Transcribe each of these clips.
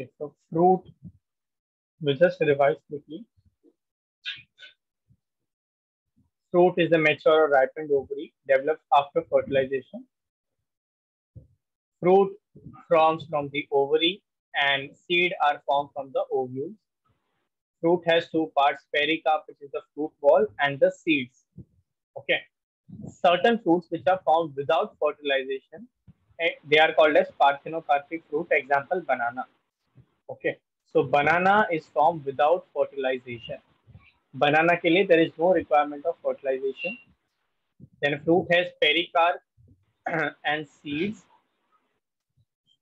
A fruit. We'll just revise quickly. Fruit is a mature or ripened ovary developed after fertilization. Fruit forms from the ovary and seed are formed from the ovules. Fruit has two parts, pericarp, which is the fruit ball, and the seeds. Okay. Certain fruits which are formed without fertilization, eh, they are called as parthenocarpic fruit. Example, banana. Okay. So banana is formed without fertilization. Banana ke liye, there is no requirement of fertilization. Then fruit has pericarp and seeds.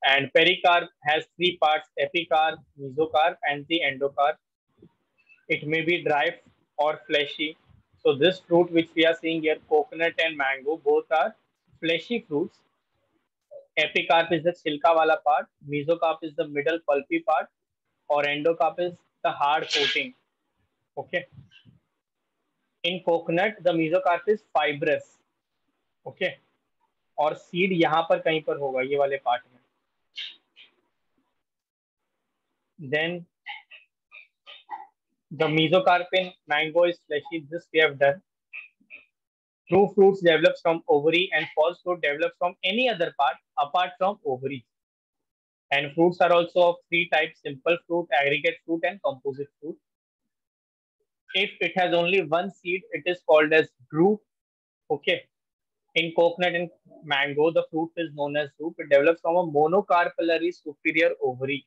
And pericarp has three parts, epicarp, mesocarp, and the endocarp. It may be dry or fleshy. So this fruit which we are seeing here, coconut and mango, both are fleshy fruits. Epicarp is the छिलका वाला part mesocarp is the middle pulpy part और endocarp is the hard coating okay in coconut the mesocarp is fibrous okay और seed यहाँ पर कहीं पर होगा, ये वाले पार्ट में। Then the mesocarp in mango is fleshy this we have done true fruits develops from ovary and false fruit develops from any other part apart from ovary and fruits are also of three types simple fruit aggregate fruit and composite fruit if it has only one seed it is called as drupe okay in coconut and mango the fruit is known as drupe it develops from a monocarpellary superior ovary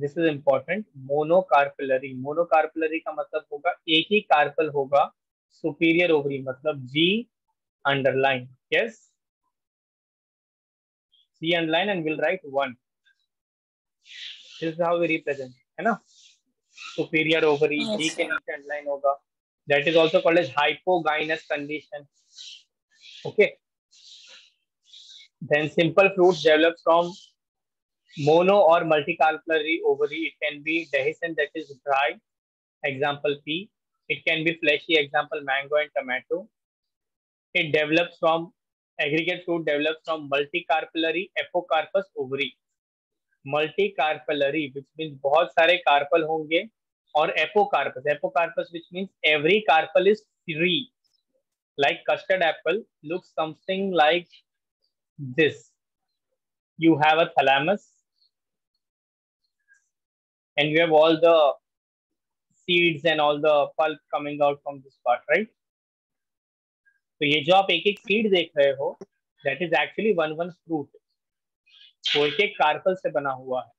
this is important monocarpellary monocarpellary का मतलब होगा एक ही carpel होगा superior ovary मतलब G underline yes G underline and will write one this how we represent है ना? Superior ovary G के नीचे अंडरलाइन होगा. That is also called as hypogynous condition okay then simple fruits develop from mono or multicarpellary ovary. It can be dehiscent that is dry, example P. It can be fleshy, example mango and tomato. It develops from aggregate fruit develops from multicarpellary apocarpus ovary. Multicarpellary, which means बहुत सारे carpel होंगे और apocarpus. Apocarpus, which means every carpel is free. Like custard apple looks something like this. You have a thalamus and you have all the seeds and all the pulp coming out from this part, right? तो ये जो आप एक एक seed देख रहे हो that is actually one one fruit वो एक एक कार्पल से बना हुआ है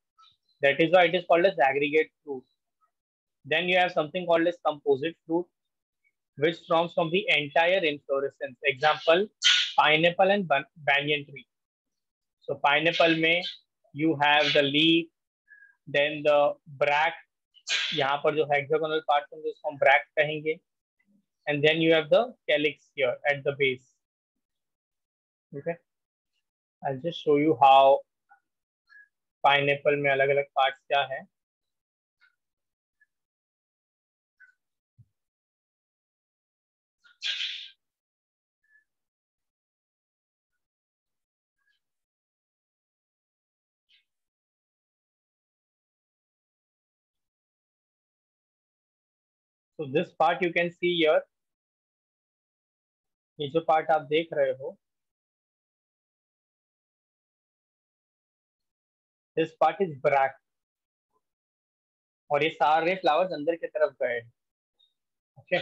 that is it is called as aggregate fruit then you have something called as composite fruit which forms from the entire inflorescence. Example, pineapple and banyan tree. So pineapple में you have the leaf, then the bract यहाँ पर जो hexagonal part होंगे उसको हम bract कहेंगे। And then you have the calyx here at the base okay I just show you how pineapple में अलग अलग पार्ट्स क्या है। So this part you can see here. ये जो पार्ट आप देख रहे हो दिस पार्ट इज़ ब्रैक और ये सारे फ्लावर्स अंदर की तरफ़ गए okay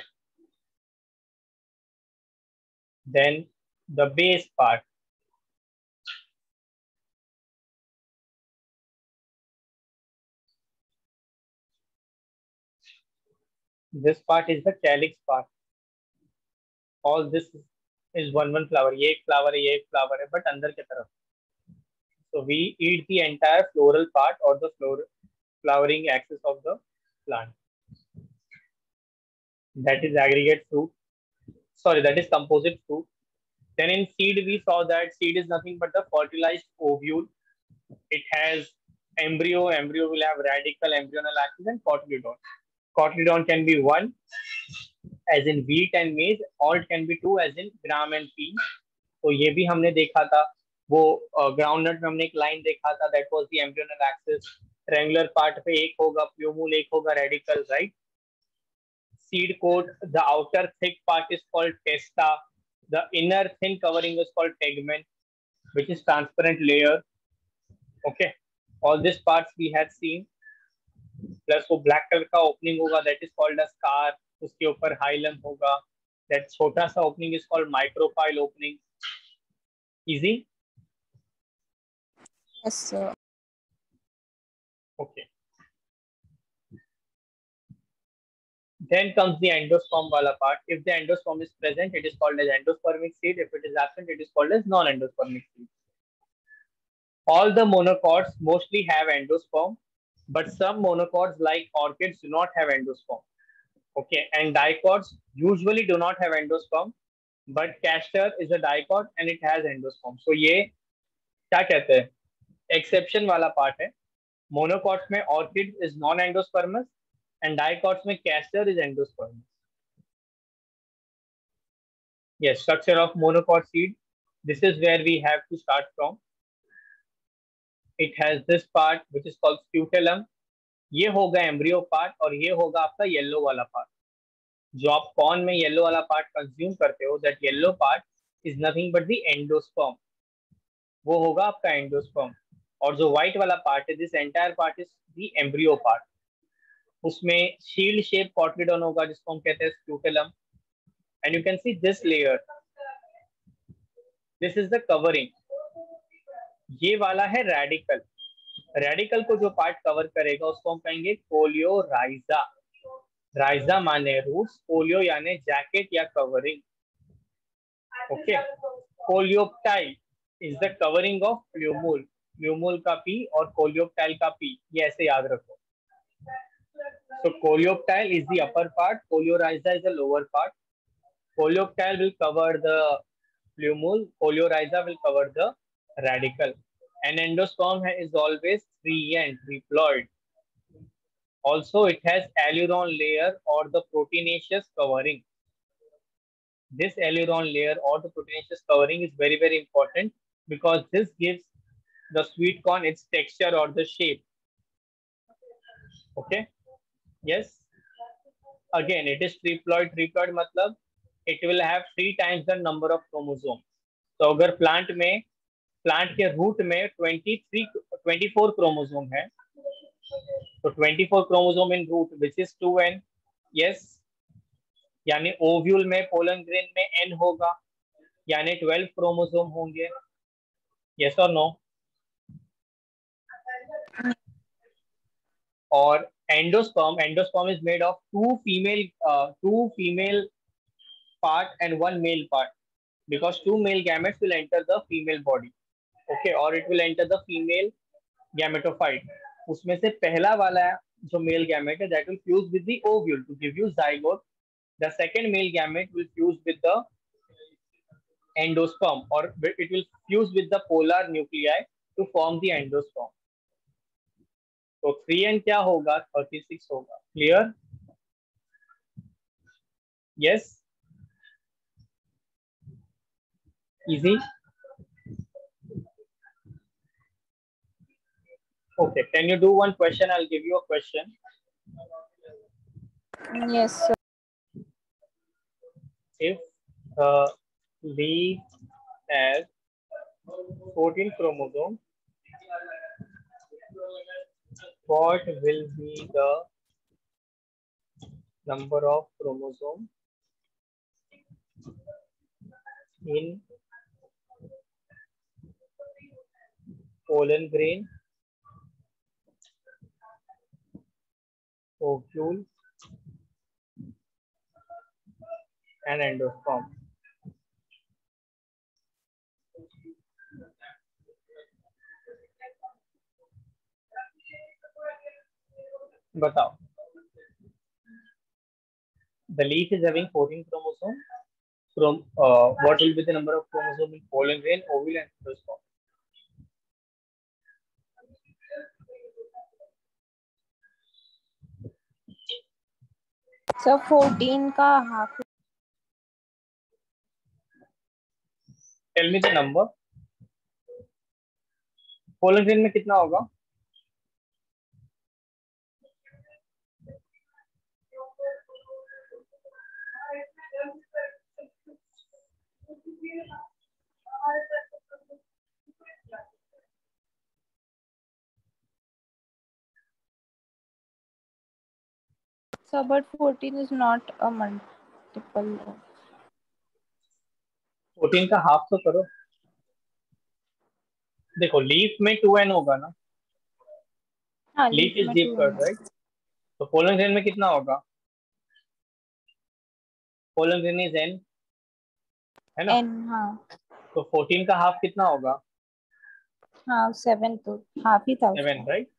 then the base part this part is the calyx part. All this is one one flower ye flower hai ye flower but under ke taraf. So we eat the entire floral part or the flower flowering axis of the plant. That is aggregate fruit. Sorry that is composite fruit. Then in seed we saw that seed is nothing but the fertilized ovule. It has embryo embryo will have radical embryonal axis and cotyledon. Cotyledon can be one, as in wheat and maize. Or can be two, as in gram and pea. तो ये भी हमने देखा था। वो ground नट में हमने एक लाइन देखा था। That was the embryonal axis triangular part पे एक होगा प्लूमूल एक होगा radical right seed coat the outer thick part is called testa the inner thin covering is called tegmen which is transparent layer. Okay? All these parts we had seen. Plus वो black color का opening होगा that is called a scar उसके ऊपर hilum होगा that छोटा सा opening is called micropyle opening easy yes sir okay then comes the endosperm wala part if the endosperm is present it is called as endospermic seed if it is absent it is called as non-endospermic seed all the monocots mostly have endosperm but some monocots like orchids do not have endosperm okay and dicots usually do not have endosperm but castor is a dicot and it has endosperm so ये क्या कहते हैं exception वाला part है monocots में orchid is non endospermous and dicots में castor is endospermous. Yes, structure of monocot seed. This is where we have to start from. It has this part which is called scutellum. ये होगा embryo part और ये होगा आपका yellow वाला part जो आप कॉर्न में येलो वाला पार्ट कंज्यूम करते हो that yellow part is nothing but the endosperm वो होगा आपका एंडोस्पर्म और जो व्हाइट वाला पार्ट है this entire part is the embryo part उसमें शील्ड शेप कॉटलीडॉन होगा, जिसको हम कहते हैं scutellum and you can see this layer this is the covering ये वाला है रेडिकल रेडिकल को जो पार्ट कवर करेगा उसको हम कहेंगे कोलियो राइजा राइजा माने रूट पोलियो यानी जैकेट या covering okay coleoptile is the covering of plumule plumule का पी और कोलियोप्टाइल का पी ये ऐसे याद रखो। So coleoptile is the upper part, coleorhiza is the lower part. Coleoptile will cover the plumule, coleorhiza will cover the radical. An endosperm is always three and triploid. Also, it has aileron layer or the proteinaceous covering. This aileron layer or the proteinaceous covering is very, very important because this gives the sweet corn its texture or the shape. Okay. yes again it is triploid triploid मतलब it will have three times the number of chromosomes तो अगर plant में plant के root में twenty three twenty four chromosome है। तो twenty four chromosome in root which is two n yes यानी ovule में पोलन ग्रेन में एन होगा, यानी ट्वेल्व क्रोमोजोम होंगे यस और नो और endosperm endosperm is made of two female two female part and one male part because two male gametes will enter the female body okay और it will enter the female gametophyte उसमें से पहला वाला है जो male gamete है that will fuse with the ovule to give you zygote the second male gamete will fuse with the endosperm और it will fuse with the polar nuclei to form the endosperm तो three and क्या होगा? Thirty six होगा. Clear yes easy okay can you do one question i'll give you a question yes sir. if uh, the leaf has 14 chromosomes what will be the number of chromosome in pollen grain, ovule, and endosperm. बताओ the leaf is having 14 chromosome from uh, what will be the number of chromosome in pollen grain ovule and endosperm sir fourteen का half tell me the number polar में कितना होगा? Sir, but 14 is not a multiple. of- 14 का half तो करो। देखो leaf में to n होगा ना? हाँ, leaf is deep cut right तो पोलन ग्रेन में कितना होगा? पोलन ग्रेन इज़ एन है ना? N, हाँ। तो 14 का हाफ़ कितना होगा? हाँ सेवन तो हाफ़ ही था सेवन राइट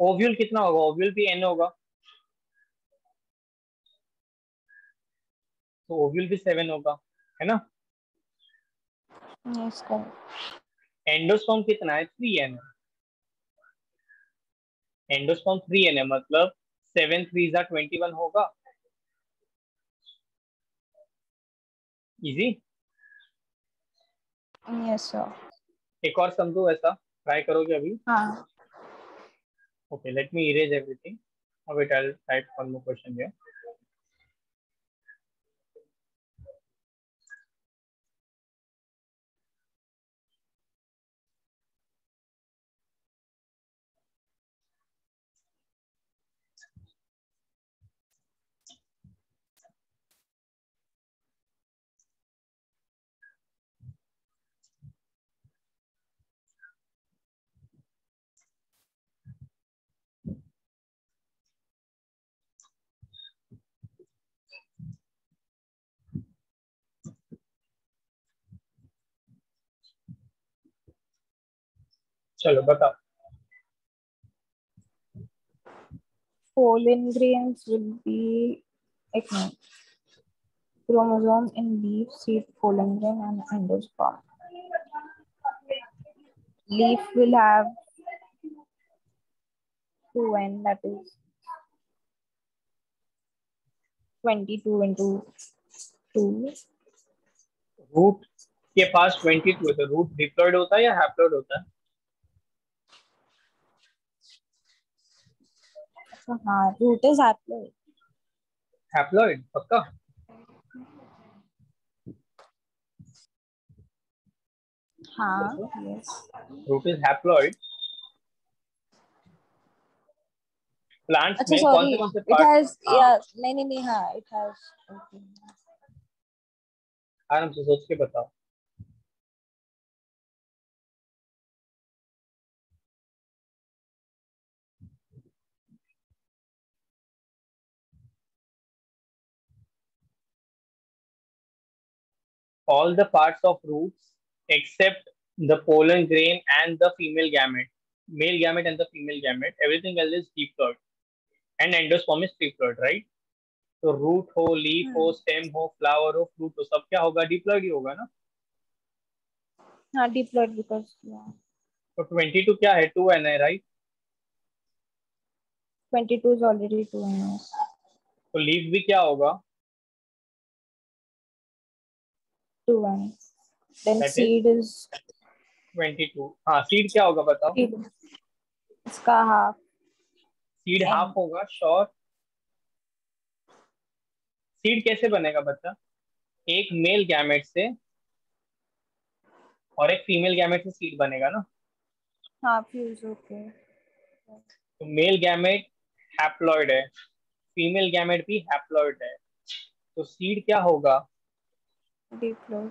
ओव्यूल कितना होगा? ओव्यूल भी एन होगा। तो ओव्यूल भी सेवन होगा है ना? Yes, एंडोस्पर्म कितना है? Three n endosperm three n है मतलब सेवन थ्री जा ट्वेंटी वन होगा। Easy Yes, sir. एक और समझो ऐसा। ट्राई करोगे अभी? हाँ। Okay, let me erase everything. Now wait, I'll type one more question here. चलो बताओ pollen grains will be like no, chromosome in leaf, seed, pollen grain, and endosperm. Leaf will have two n that is twenty-two into two. Root के पास 22 है तो root diploid होता है या haploid होता है हाँ root is haploid. हैप्लॉयड पक्का हाँ yes. Root is haploid plants अच्छा में कौन से कौन से पार्ट has हाँ। yeah नहीं नहीं नहीं हाँ has okay. आराम से सोच के बताओ all the parts of roots except the pollen grain and the female gamete male gamete and the female gamete everything else is diploid and endosperm is triploid right तो रूट हो leaf हो stem हो flower हो fruit हो सब क्या होगा diploid ही होगा ना हाँ diploid because yeah तो 22 क्या है 2 एन है right 22 is already two n yes. तो लीफ भी क्या होगा Then That is- seed is 22 हाँ सीड क्या होगा बताओ? इसका half. सीड हाफ़ होगा श्योर सीड कैसे बनेगा बच्चा? एक मेल गैमेट से और एक फीमेल गैमेट से सीड बनेगा ना? half is ओके तो मेल गैमेट हैप्लॉइड है फीमेल गैमेट भी हैप्लॉइड है। तो सीड क्या होगा? Diploid.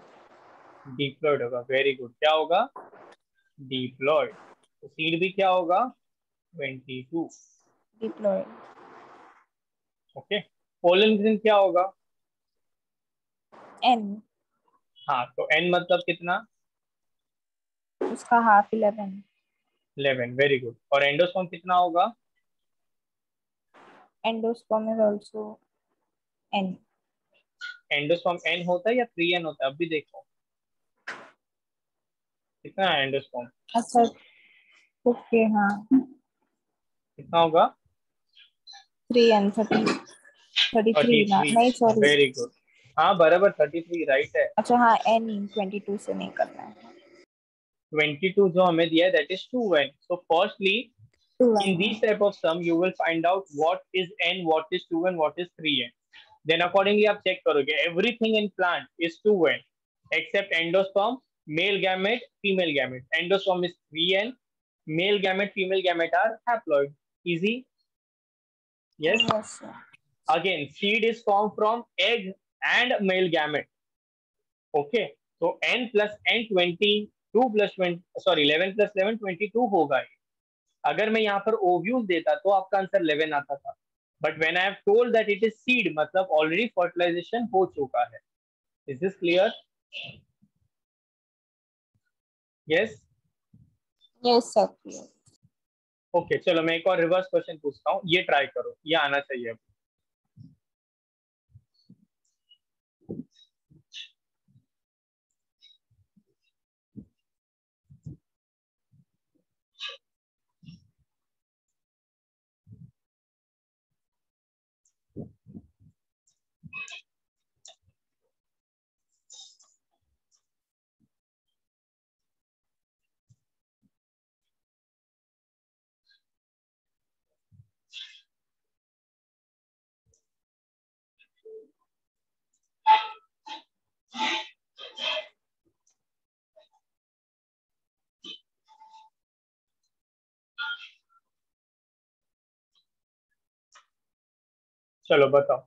डिप्लॉइड होगा वेरी गुड क्या होगा डिप्लॉइड तो सीड भी क्या होगा 22 Diploid. ओके पोलन ग्रेन क्या होगा N. हाँ तो एन मतलब कितना उसका half eleven. 11 वेरी गुड और एंडोस्पर्म कितना होगा Endosperm is also N. Endosperm n होता है या थ्री एन होता है? अब भी देखो। कितना है एंडोस्पॉर्म ओके कितना होगा? Three n thirty thirty three नहीं वेरी गुड हाँ बराबर थर्टी थ्री राइट है नहीं देन अकॉर्डिंगली आप चेक करोगे everything in plant is two n except endosperm male gamete female gamete endosperm is three n male gamete female gamete are haploid easy yes again seed is form from egg and male gamete okay तो n plus n twenty two plus sorry eleven plus eleven twenty two होगा अगर मैं यहाँ पर ovule देता तो आपका answer eleven आता था। But when I have told that it is seed मतलब ऑलरेडी फर्टिलाइजेशन हो चुका है। Is this clear yes yes sir okay चलो मैं एक और रिवर्स क्वेश्चन पूछता हूँ। ये ट्राई करो। ये आना चाहिए अब। चलो बताओ।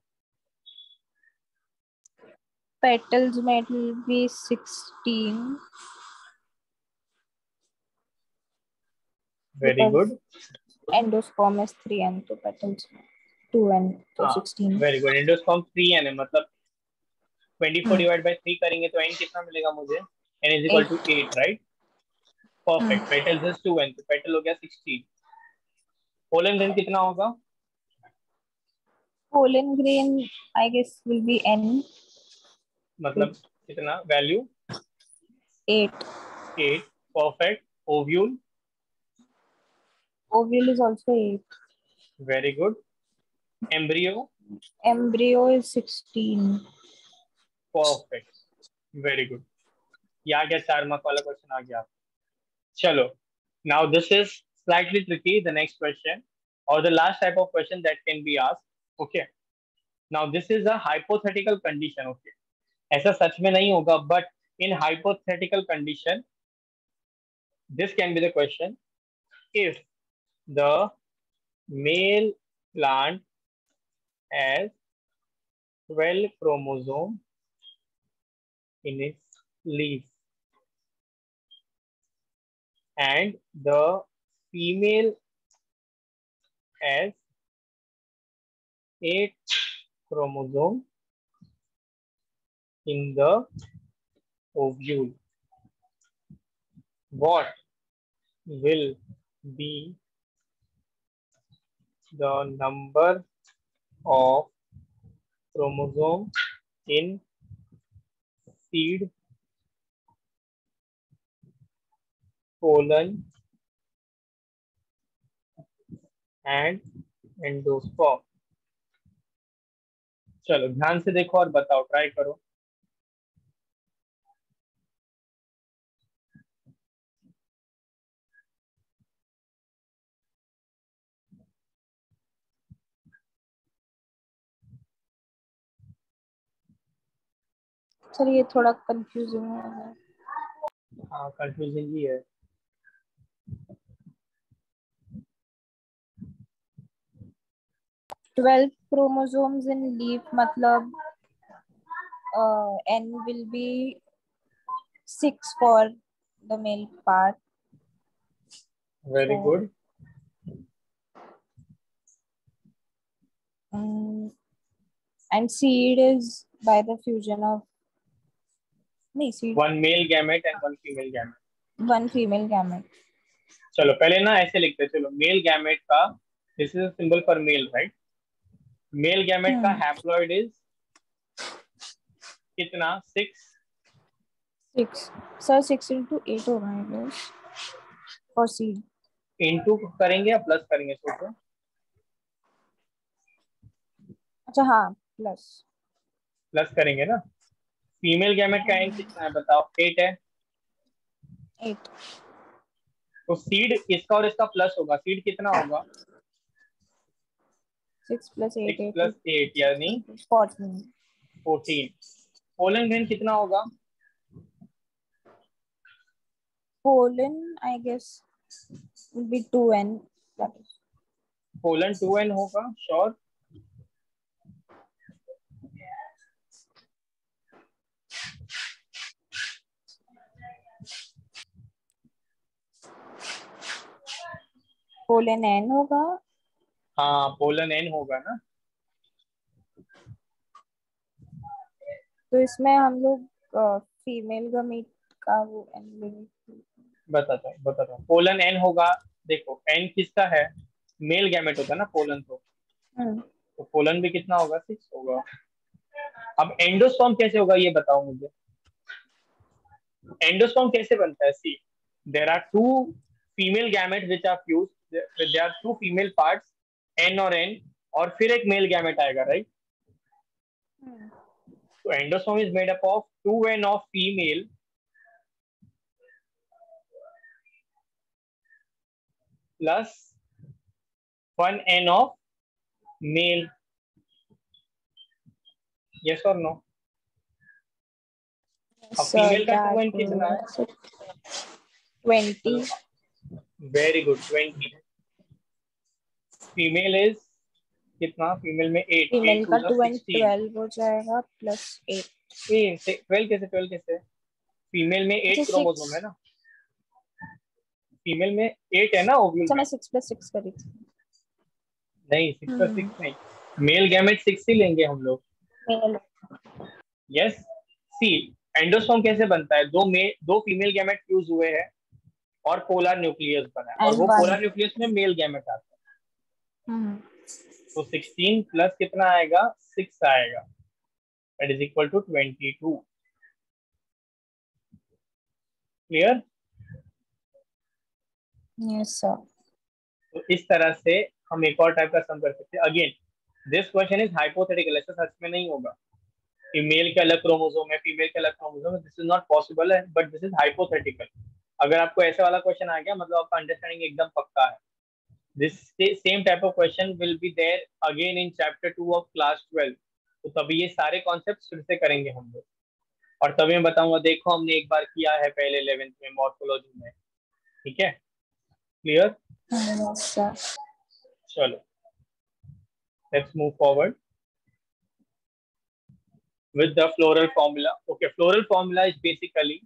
Petals metal be sixteen very good endosperm three n तो पेटल्स टू एन तो sixteen very good endosperm three n है मतलब 24 हम्म। डिवाइड बाय 3 करेंगे तो n कितना मिलेगा मुझे? n is equal to 8 right perfect petals is 2n तो पेटल हो गया 16 पोलन ग्रेन कितना होगा? Pollen grain, I guess, will be n, मतलब कितना? Value 8. 8 perfect ovule Ovule is also 8. Very good embryo Embryo is 16. Perfect very good या गया चार मार्क वाला क्वेश्चन आ गया चलो now this is slightly tricky the next question और the last type of question that can be asked okay now this is a hypothetical condition okay ऐसा सच में नहीं होगा but in hypothetical condition this can be the question if the male plant has 12 chromosome in its leaf and the female has eight chromosome in the ovule. What will be the number of chromosome in seed pollen and endosperm चलो ध्यान से देखो और बताओ try करो। Sir ये थोड़ा confusing है हाँ कंफ्यूजिंग ही है ट्वेल्व chromosomes in leaf मतलब uh, n will be six for the male part very Oh. Good Mm, and seed is by the fusion of नहीं seed one male gamete and one female gamete चलो पहले ना ऐसे लिखते हैं, चलो male gamete का this is symbol for male right male gamete का हम्म। हैप्लॉइड इज़ कितना? Six six. Sir six into eight होगा guess for seed इनटू करेंगे या प्लस करेंगे सोचो। अच्छा हाँ प्लस प्लस करेंगे ना? फीमेल गैमेट का एंड कितना है बताओ? एट है? एट तो सीड इसका और इसका प्लस होगा। सीड कितना होगा? Six plus eight plus eight यानी फोर्टीन फोर्टीन पोलन ग्रेन कितना होगा? Will be two n that is. Pollen two n होगा श्योर पोलन एन होगा। हाँ पोलन एन होगा ना। तो इसमें हम लोग फीमेल गमीट का वो एन बताता हूँ बताता हूँ। पोलन एन होगा देखो एन किसका है? मेल गैमेट होता है ना पोलन तो हम्म। तो पोलन भी कितना होगा? सिक्स होगा। अब एंडोस्पर्म कैसे होगा ये बताओ मुझे। एंडोस्पर्म कैसे बनता है? See there are two female gamete which are fuse there are two female parts n और एन और फिर एक मेल गैमेट आएगा right hmm So endosperm is made up of two N of female plus one N of male. Yes or no? female का that 2N कितना है? means Very good. Twenty. Female is कितना? Female में eight. Female का twelve हो जाएगा plus eight twelve कैसे? Twelve कैसे? फीमेल में एट अच्छा, क्रोमोसोम है ना? फीमेल में एट है ना ओव्यूल अच्छा मैं? सिक्स प्लस सिक्स करी थी। नहीं सिक्स प्लस। सिक्स नहीं. मेल गैमेट सिक्स ही लेंगे हम लोग। यस सी एंडोस्पर्म कैसे बनता है? दो मे दो फीमेल गैमेट फ्यूज हुए हैं। और पोलर न्यूक्लियस बना है। और वो पोलर न्यूक्लियस में मेल गैमेट आता है। हम्म। तो 16 प्लस कितना आएगा? 6 आएगा। That is equal to 22 clear yes sir तो इस तरह से हम एक और टाइप का सम कर सकते हैं। Again this question is hypothetical ऐसा सच में नहीं होगा। कि मेल के अलग क्रोमोसोम है फीमेल के अलग क्रोमोसोम है दिस इज़ नॉट पॉसिबल है बट दिस इज़ हाइपोथेटिकल अगर आपको ऐसे वाला क्वेश्चन आ गया मतलब आपका अंडरस्टैंडिंग एकदम पक्का है। This same type of question will be there again in chapter two of class twelve तो तभी ये सारे कॉन्सेप्ट फिर से करेंगे हम लोग। और तभी मैं बताऊँगा, देखो हमने एक बार किया है पहले इलेवेंथ में मॉर्फोलॉजी में। ठीक है? क्लियर चलो। Let's move forward. With the floral formula. Okay, floral formula is basically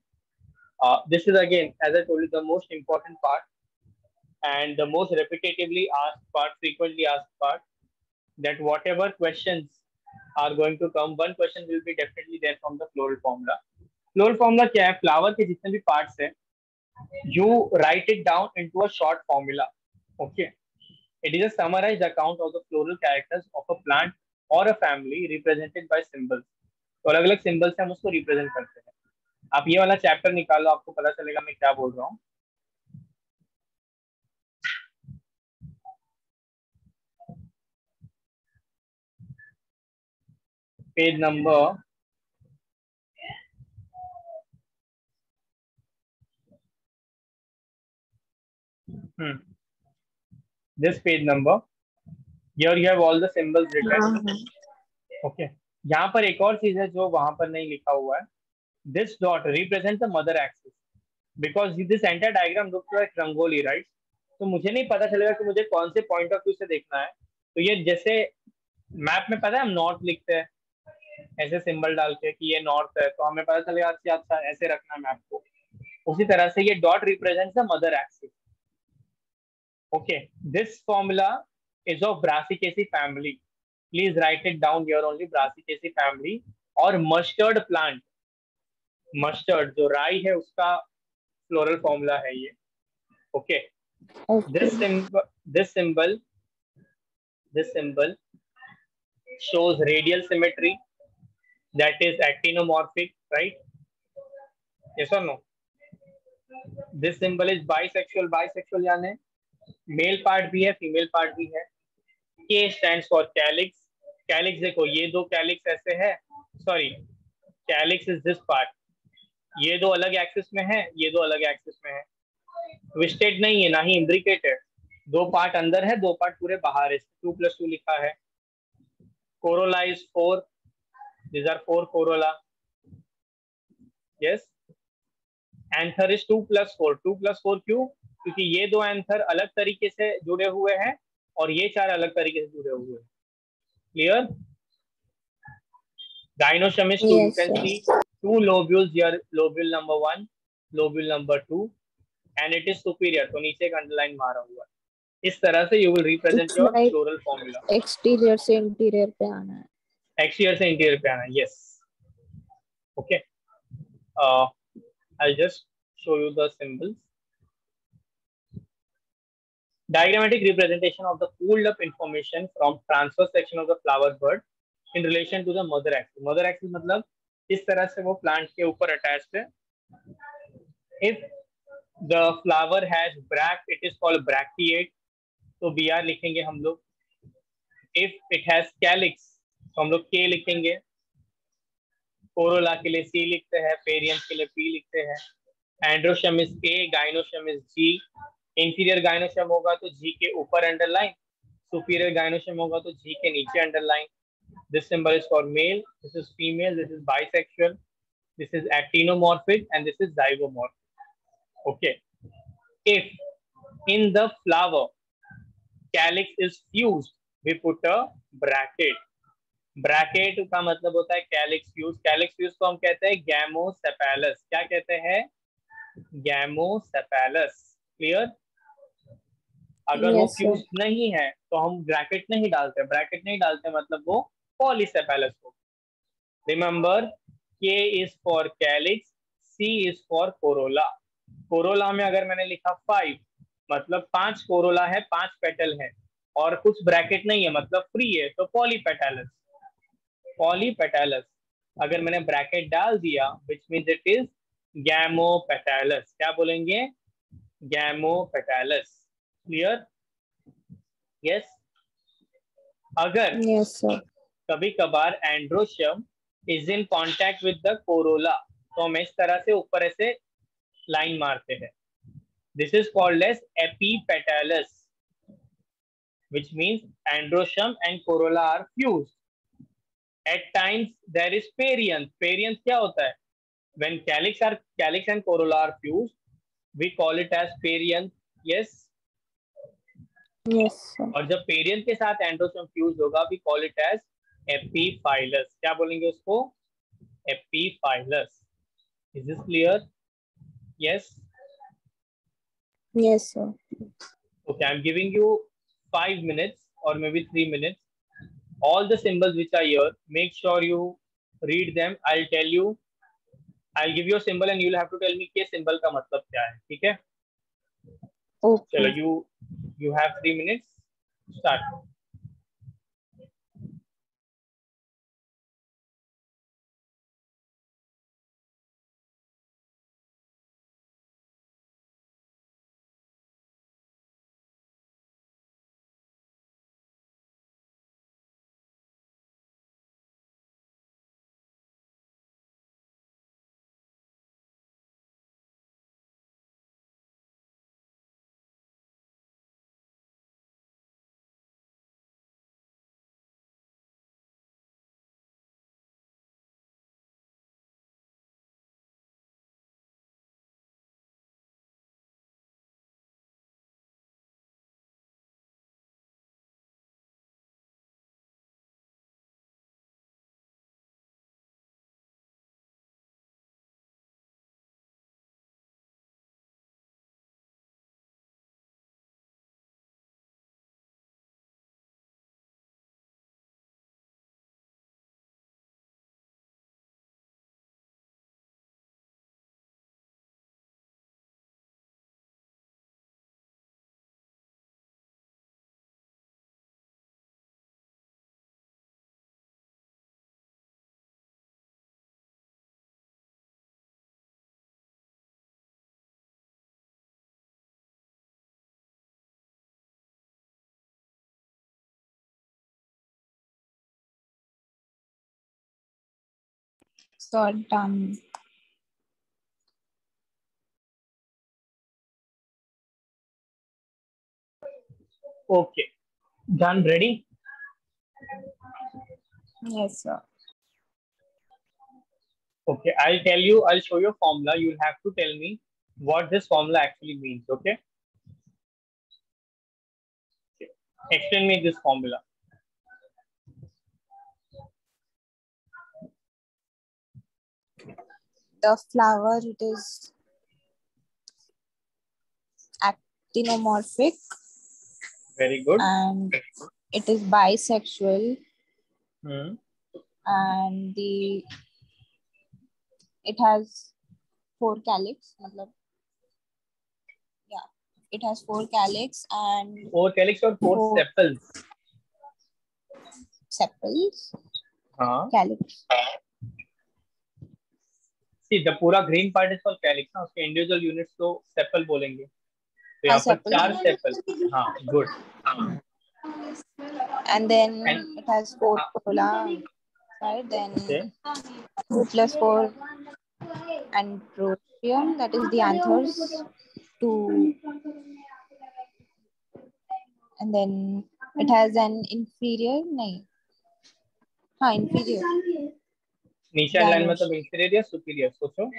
uh, this is again as i told you the most important part and the most repetitively asked part frequently asked part that whatever questions are going to come one question will be definitely there from the floral formula floral formula क्या है flower के जितने भी parts हैं you write it down into a short formula okay It is a summarized account of the floral characters of a plant or a family represented by symbols. तो अलग अलग symbol से हम उसको रिप्रेजेंट करते हैं आप ये वाला चैप्टर निकालो आपको पता चलेगा मैं क्या बोल रहा हूँ। Page number hmm. this page number here you have all the symbols written. Okay यहाँ पर एक और चीज़ है जो वहाँ पर नहीं लिखा हुआ है। This dot represent the mother axis because this entire diagram look like rangoli right तो मुझे नहीं पता चलेगा कि मुझे कौन से पॉइंट ऑफ़ व्यू से देखना है। तो ये जैसे मैप में पता है, हम नॉर्थ लिखते हैं। ऐसे सिंबल डाल के कि ये नॉर्थ है तो हमें पता चलेगा अच्छा अच्छा ऐसे रखना है मैप को। उसी तरह से ये dot represent the mother axis okay this formula is of Brassicaceae family. Please write it down here only Brassicaceae family और mustard plant. मस्टर्ड जो राई है उसका फ्लोरल फॉर्मूला है ये। Okay this symbol this symbol this symbol shows radial symmetry that is actinomorphic right no this symbol is bisexual bisexual bisexual जाने male part भी है फीमेल पार्ट भी है। के स्टैंड फॉर कैलिक्स कैलिक्स देखो ये दो कैलिक्स ऐसे है। Sorry calyx is this part ये दो अलग एक्सिस में है ये दो अलग एक्सिस में है। ट्विस्टेड नहीं है ना ही इम्ब्रिकेट है दो पार्ट अंदर है दो पार्ट पूरे बाहर है। टू प्लस टू लिखा है। Corolla is four this are four corolla yes anther is two plus four two plus four क्यों? क्योंकि ये दो एंथर अलग तरीके से जुड़े हुए हैं और ये चार अलग तरीके से जुड़े हुए हैं। Clear can sir. see two lobules here lobule number one lobule number two and it is superior तो नीचे एक अंडरलाइन मारा हुआ है इस तरह से you will represent your like- floral formula exterior से इंटीरियर पे आना है exterior से interior पे आना है yes okay uh, I'll just show you the symbols diagrammatic representation of the pooled up information from transverse section of the flower bud in relation to the mother axis mother axis मतलब इस तरह से वो plant के ऊपर attached है? If the flower has bract it is called bracteate. तो B R लिखेंगे हम लोग। इफ़ इट हैज़ कैलिक्स तो हम लोग के लिखेंगे। कोरोला के लिए सी लिखते हैं पेरियम के लिए पी लिखते हैं। Androecium is A gynoecium is G interior gynoecium होगा तो जी के ऊपर अंडरलाइन सुपीरियर गाइनोशम होगा तो जी के नीचे underline this symbol is for male this is female this is bisexual this is actinomorphic and this is zygomorphic okay if in the flower calyx is fused we put a bracket. Bracket का मतलब होता है calyx fuse calyx fuse को हम कहते हैं गैमोसेपैलस क्या कहते हैं? गैमोसेपैलस क्लियर अगर वो Yes, sir. फ्यूज नहीं है तो हम ब्रैकेट नहीं डालते. ब्रैकेट नहीं डालते मतलब वो पॉलीसेपैलस हो remember K is for calyx C is for corolla corolla में अगर मैंने लिखा फाइव मतलब पाँच कोरोला है, पाँच पेटल है, और कुछ ब्रैकेट नहीं है मतलब फ्री है तो पॉलीपेटैलस पॉलीपेटैलस अगर मैंने ब्रैकेट डाल दिया which means it is gamopetalous क्या बोलेंगे? गैमोपेटैलस क्लियर यस अगर सर कभी कभार androecium is in contact with the corolla तो हम इस तरह से ऊपर ऐसे लाइन मारते हैं। This is called as epipetalous which means androecium and corolla are fuse at times there is perianth perianth क्या होता है? When calyx are calyx and corolla are fuse we call it as perianth yes और जब perianth के साथ androecium fuse होगा we call it as epiphyllous. क्या बोलेंगे उसको? Epiphyllous. Is is clear yes yes sir okay I am giving you five minutes और maybe three minutes all the symbols which are your make sure you read them I tell you I give you symbol and you have to tell me के symbol का मतलब क्या है ठीक है? चलो you you have three minutes start so done. Okay. Done. Ready? Yes, sir. Okay. I'll tell you, I'll show you a formula. You'll have to tell me what this formula actually means. Okay. okay. Explain me this formula. The flower it is actinomorphic very good. and it is bisexual. Hmm. and the it has four calyx matlab, yeah it has four calyx and four calyx or four Four. sepals? sepals. हाँ calyx see the पूरा green part is called calyx ना उसके individual units तो sepal बोलेंगे तो यहाँ हाँ, पर. चार sepal हाँ and then And- it has four corolla right then okay two plus four andropium that is the anthers two and then it has an inferior nahi हाँ inferior निशान लाइन मतलब इंफीरियर या सुपीरियर सोचो।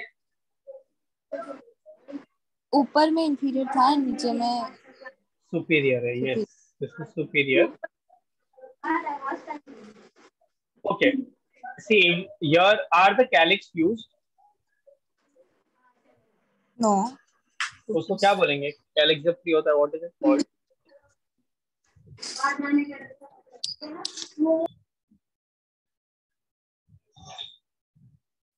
ऊपर में inferior था नीचे में सुपीरियर है yes this is superior okay see here are the calyx used no उसको क्या बोलेंगे? कैलिक्स जब फ्री होता है what is it called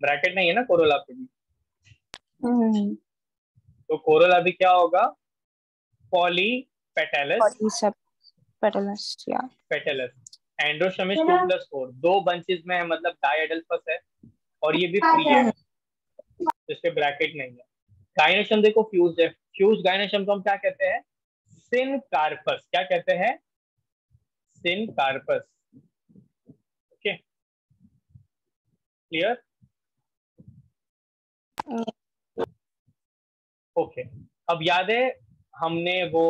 bracket नहीं है ना corolla पे भी? तो कोरोला भी क्या होगा? Polypetalous पेटलस या petalous एंड्रोशम इज़ 2 plus 4 दो बंचेस में है मतलब डायएडल्फस है और ये भी फ्री है। इस पे ब्रैकेट नहीं है। गाइनोशम देखो फ्यूज है। फ्यूज गाइनोशम को हम क्या कहते हैं? सिन कार्पस क्या कहते हैं? Syncarpous okay clear okay अब याद है हमने वो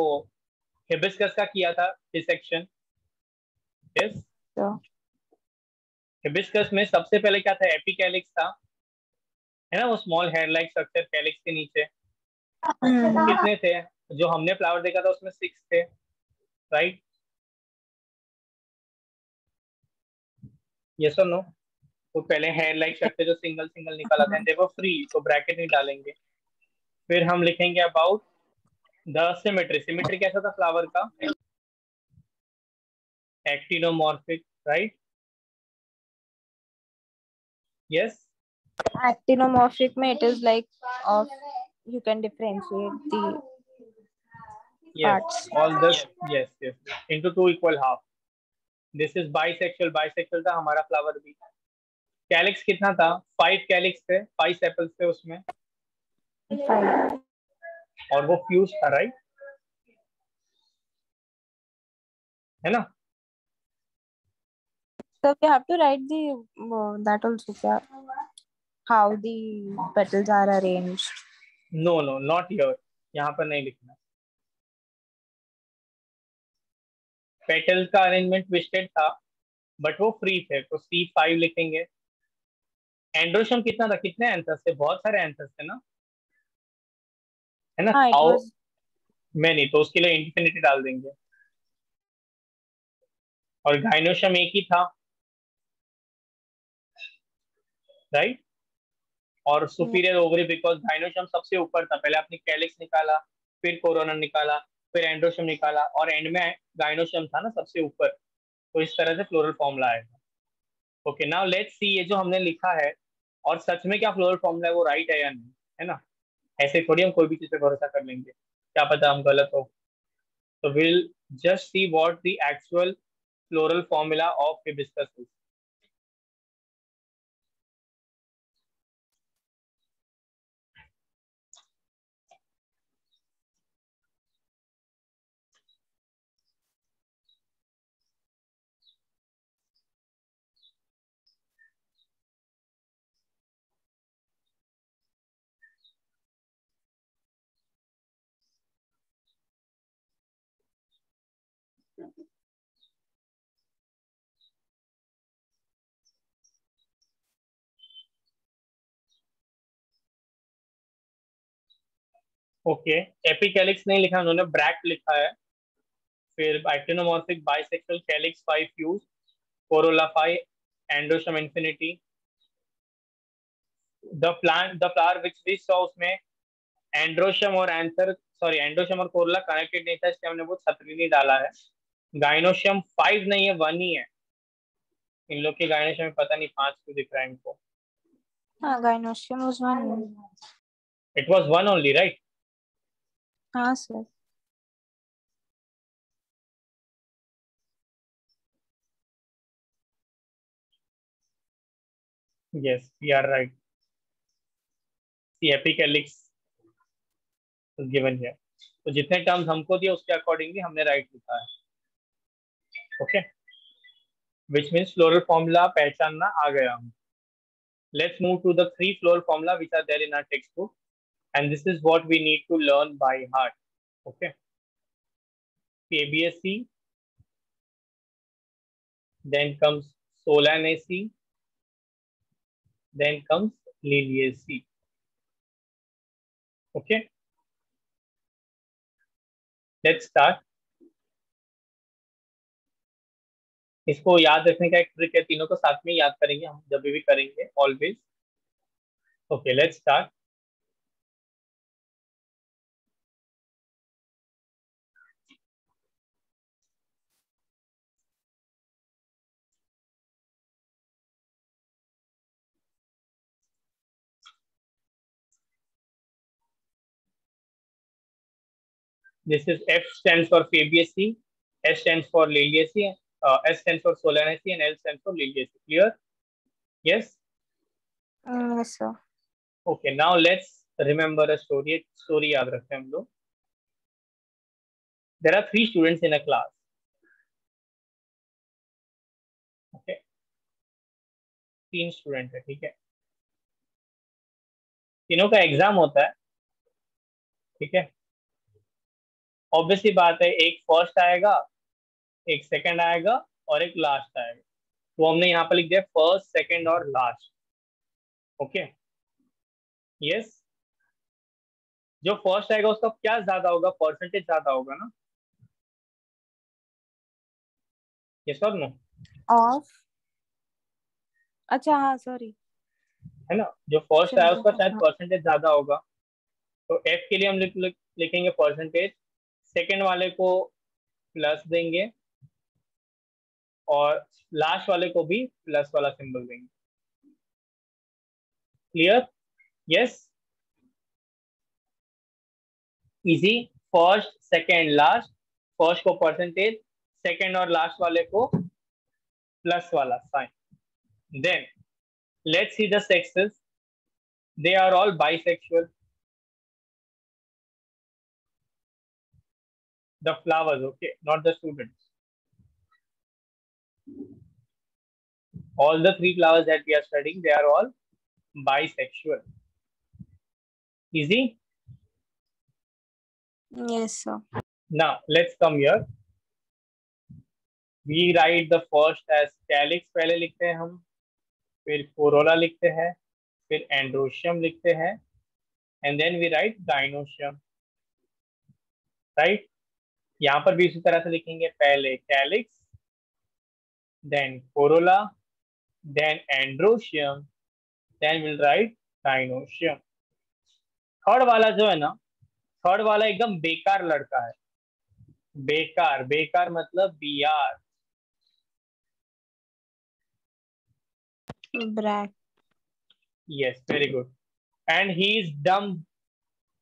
हिबिस्कस का किया था डिसेक्शन यस हिबिस्कस में सबसे पहले क्या था? एपिकैलिक्स था. है ना वो small hair like structure calyx के नीचे. कितने थे? जो हमने फ्लावर देखा था उसमें सिक्स थे. राइट यस और नो वो पहले हेयरलाइन शर्ट पे जो सिंगल सिंगल निकल आते हैं फ्री तो ब्रैकेट नहीं डालेंगे फिर हम लिखेंगे अबाउट द सिमेट्री सिमेट्री कैसा था फ्लावर का एक्टिनोमॉर्फिक राइट यस एक्टिनोमॉर्फिक में it is like of you can differentiate the Yes, all the yes, yes. Into two equal half. This is bisexual. Bisexual था हमारा फ्लावर भी. Calyx कितना था? Five calyx थे फाइव सेपल्स थे उसमें। और वो फ्यूज था राइट है ना? So we have to write the uh, that also क्या? How the petals are arranged. No no not your यहाँ पर नहीं लिखना। पेटल्स का अरेंजमेंट ट्विस्टेड था? बट वो फ्री थे तो सी फाइव लिखेंगे। एंड्रोशम कितना था? कितने एंथर्स थे? बहुत सारे एंथर्स थे ना? है ना? हाउ मैनी तो उसके लिए इंफिनिटी डाल देंगे। और गाइनोशम एक ही था। राइट और सुपीरियर ओवरी बिकॉज़ गाइनोशम सबसे ऊपर था। पहले आपने कैलिक्स निकाला फिर कोरोना निकाला फिर एंड्रोशम निकाला और एंड में गाइनोशम था ना सबसे ऊपर। तो इस तरह से फ्लोरल फॉर्मूला आएगा। ओके नाउ लेट्स सी ये जो हमने लिखा है और सच में क्या फ्लोरल फॉर्मूला है, वो राइट है या नहीं, है ना? ऐसे थोड़ी हम कोई भी चीज़ पे भरोसा कर लेंगे। क्या पता हम गलत हो। तो will just see what the actual floral formula of hibiscus is okay. Epicalyx नहीं लिखा उन्होंने ब्रैक लिखा है। फिर actinomorphic bisexual calyx five fuse corolla five androecium infinity the plant the flower which we saw उसमें एंड्रोशम और anther sorry androecium और corolla connected नहीं था इसलिए हमने वो छतरी नहीं डाला है। गाइनोशियम फाइव नहीं है वन ही है। इन लोग के गाइनोशियम में पता नहीं पाँच क्यों दिख रहा है इनको। हाँ gynoecium was one it was one only right हाँ sir. Are right. The epicalix is given here. तो जितने टर्म्स हमको दिए, उसके अकॉर्डिंगली हमने राइट लिखा है। Okay which means floral formula पहचानना आ गया हम let's move to the three floral formula which are there in our textbook and this is what we need to learn by heart okay KBSC then comes Solanaceae. Then comes Liliaceae. Okay. Let's start. इसको याद रखने का एक trick है। तीनों को साथ में याद करेंगे। हम जब भी करेंगे always okay let's start This is F stands for Fabiaceae, S stands for Liliaceae, uh, S stands for Solanaceae, and L stands for Liliaceae. Clear? Yes? Mm, yes sir Okay, now let's remember a story. Story याद रखते हैं हम लोग. There are three students in a class. Okay. तीन student है ठीक है तीनों का एग्ज़ाम होता है ठीक है ऑब्वियसली बात है एक फ़र्स्ट आएगा एक सेकंड आएगा और एक लास्ट आएगा। तो हमने यहाँ पर लिख दिया फ़र्स्ट सेकंड और लास्ट ओके यस जो फ़र्स्ट आएगा उसका क्या ज़्यादा होगा? परसेंटेज ज़्यादा होगा ना? यस और नो ऑफ़ अच्छा हाँ सॉरी है ना? जो फ़र्स्ट आया उसका शायद हाँ। परसेंटेज ज़्यादा होगा। तो एफ़ के लिए हम लिख, लिखेंगे परसेंटेज सेकंड वाले को प्लस देंगे और लास्ट वाले को भी प्लस वाला सिंबल देंगे। Clear yes easy first second last first को परसेंटेज सेकेंड और लास्ट वाले को प्लस वाला sign then let's see the sexes. They are all bisexual. The flowers okay not the students all the three flowers that we are studying they are all bisexual easy yes sir now let's come here we write the first as calyx पहले लिखते हैं हम फिर corolla लिखते हैं फिर androecium लिखते हैं and then we write gynoecium right यहाँ पर भी इसी तरह से लिखेंगे पहले calyx then corolla then androecium then will write gynoecium third वाला जो है ना थर्ड वाला एकदम बेकार लड़का है। बेकार बेकार मतलब B R bract yes very good and he is dumb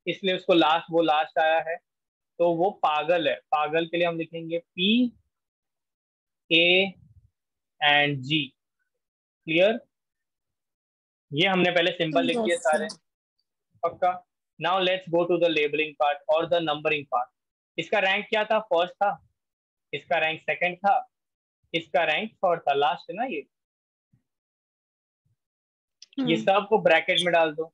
इसलिए उसको लास्ट वो लास्ट आया है। तो वो पागल है। पागल के लिए हम लिखेंगे P A and G clear ये हमने पहले सिंपल लिख दिए सारे। पक्का? Now let's go to the labelling part और द नंबरिंग पार्ट इसका रैंक क्या था? फ़र्स्ट था। इसका रैंक सेकंड था। इसका रैंक थर्ड था। लास्ट है ना ये? ये सबको ब्रैकेट में डाल दो।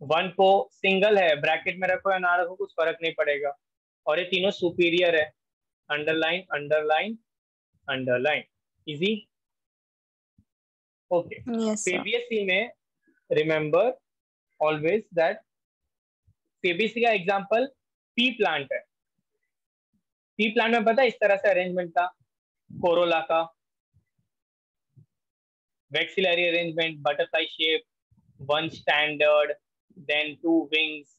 वन को सिंगल है ब्रैकेट में रखो या ना रखो कुछ फ़र्क नहीं पड़ेगा। और ये तीनों सुपीरियर है। Underline underline underline easy okay CBSE में रिमेंबर ऑलवेज दैट फेबीसी का एग्ज़ाम्पल पी प्लांट है। पी प्लांट में पता है इस तरह से अरेंजमेंट था कोरोला का। Vexillary arrangement butterfly shape one standard then two wings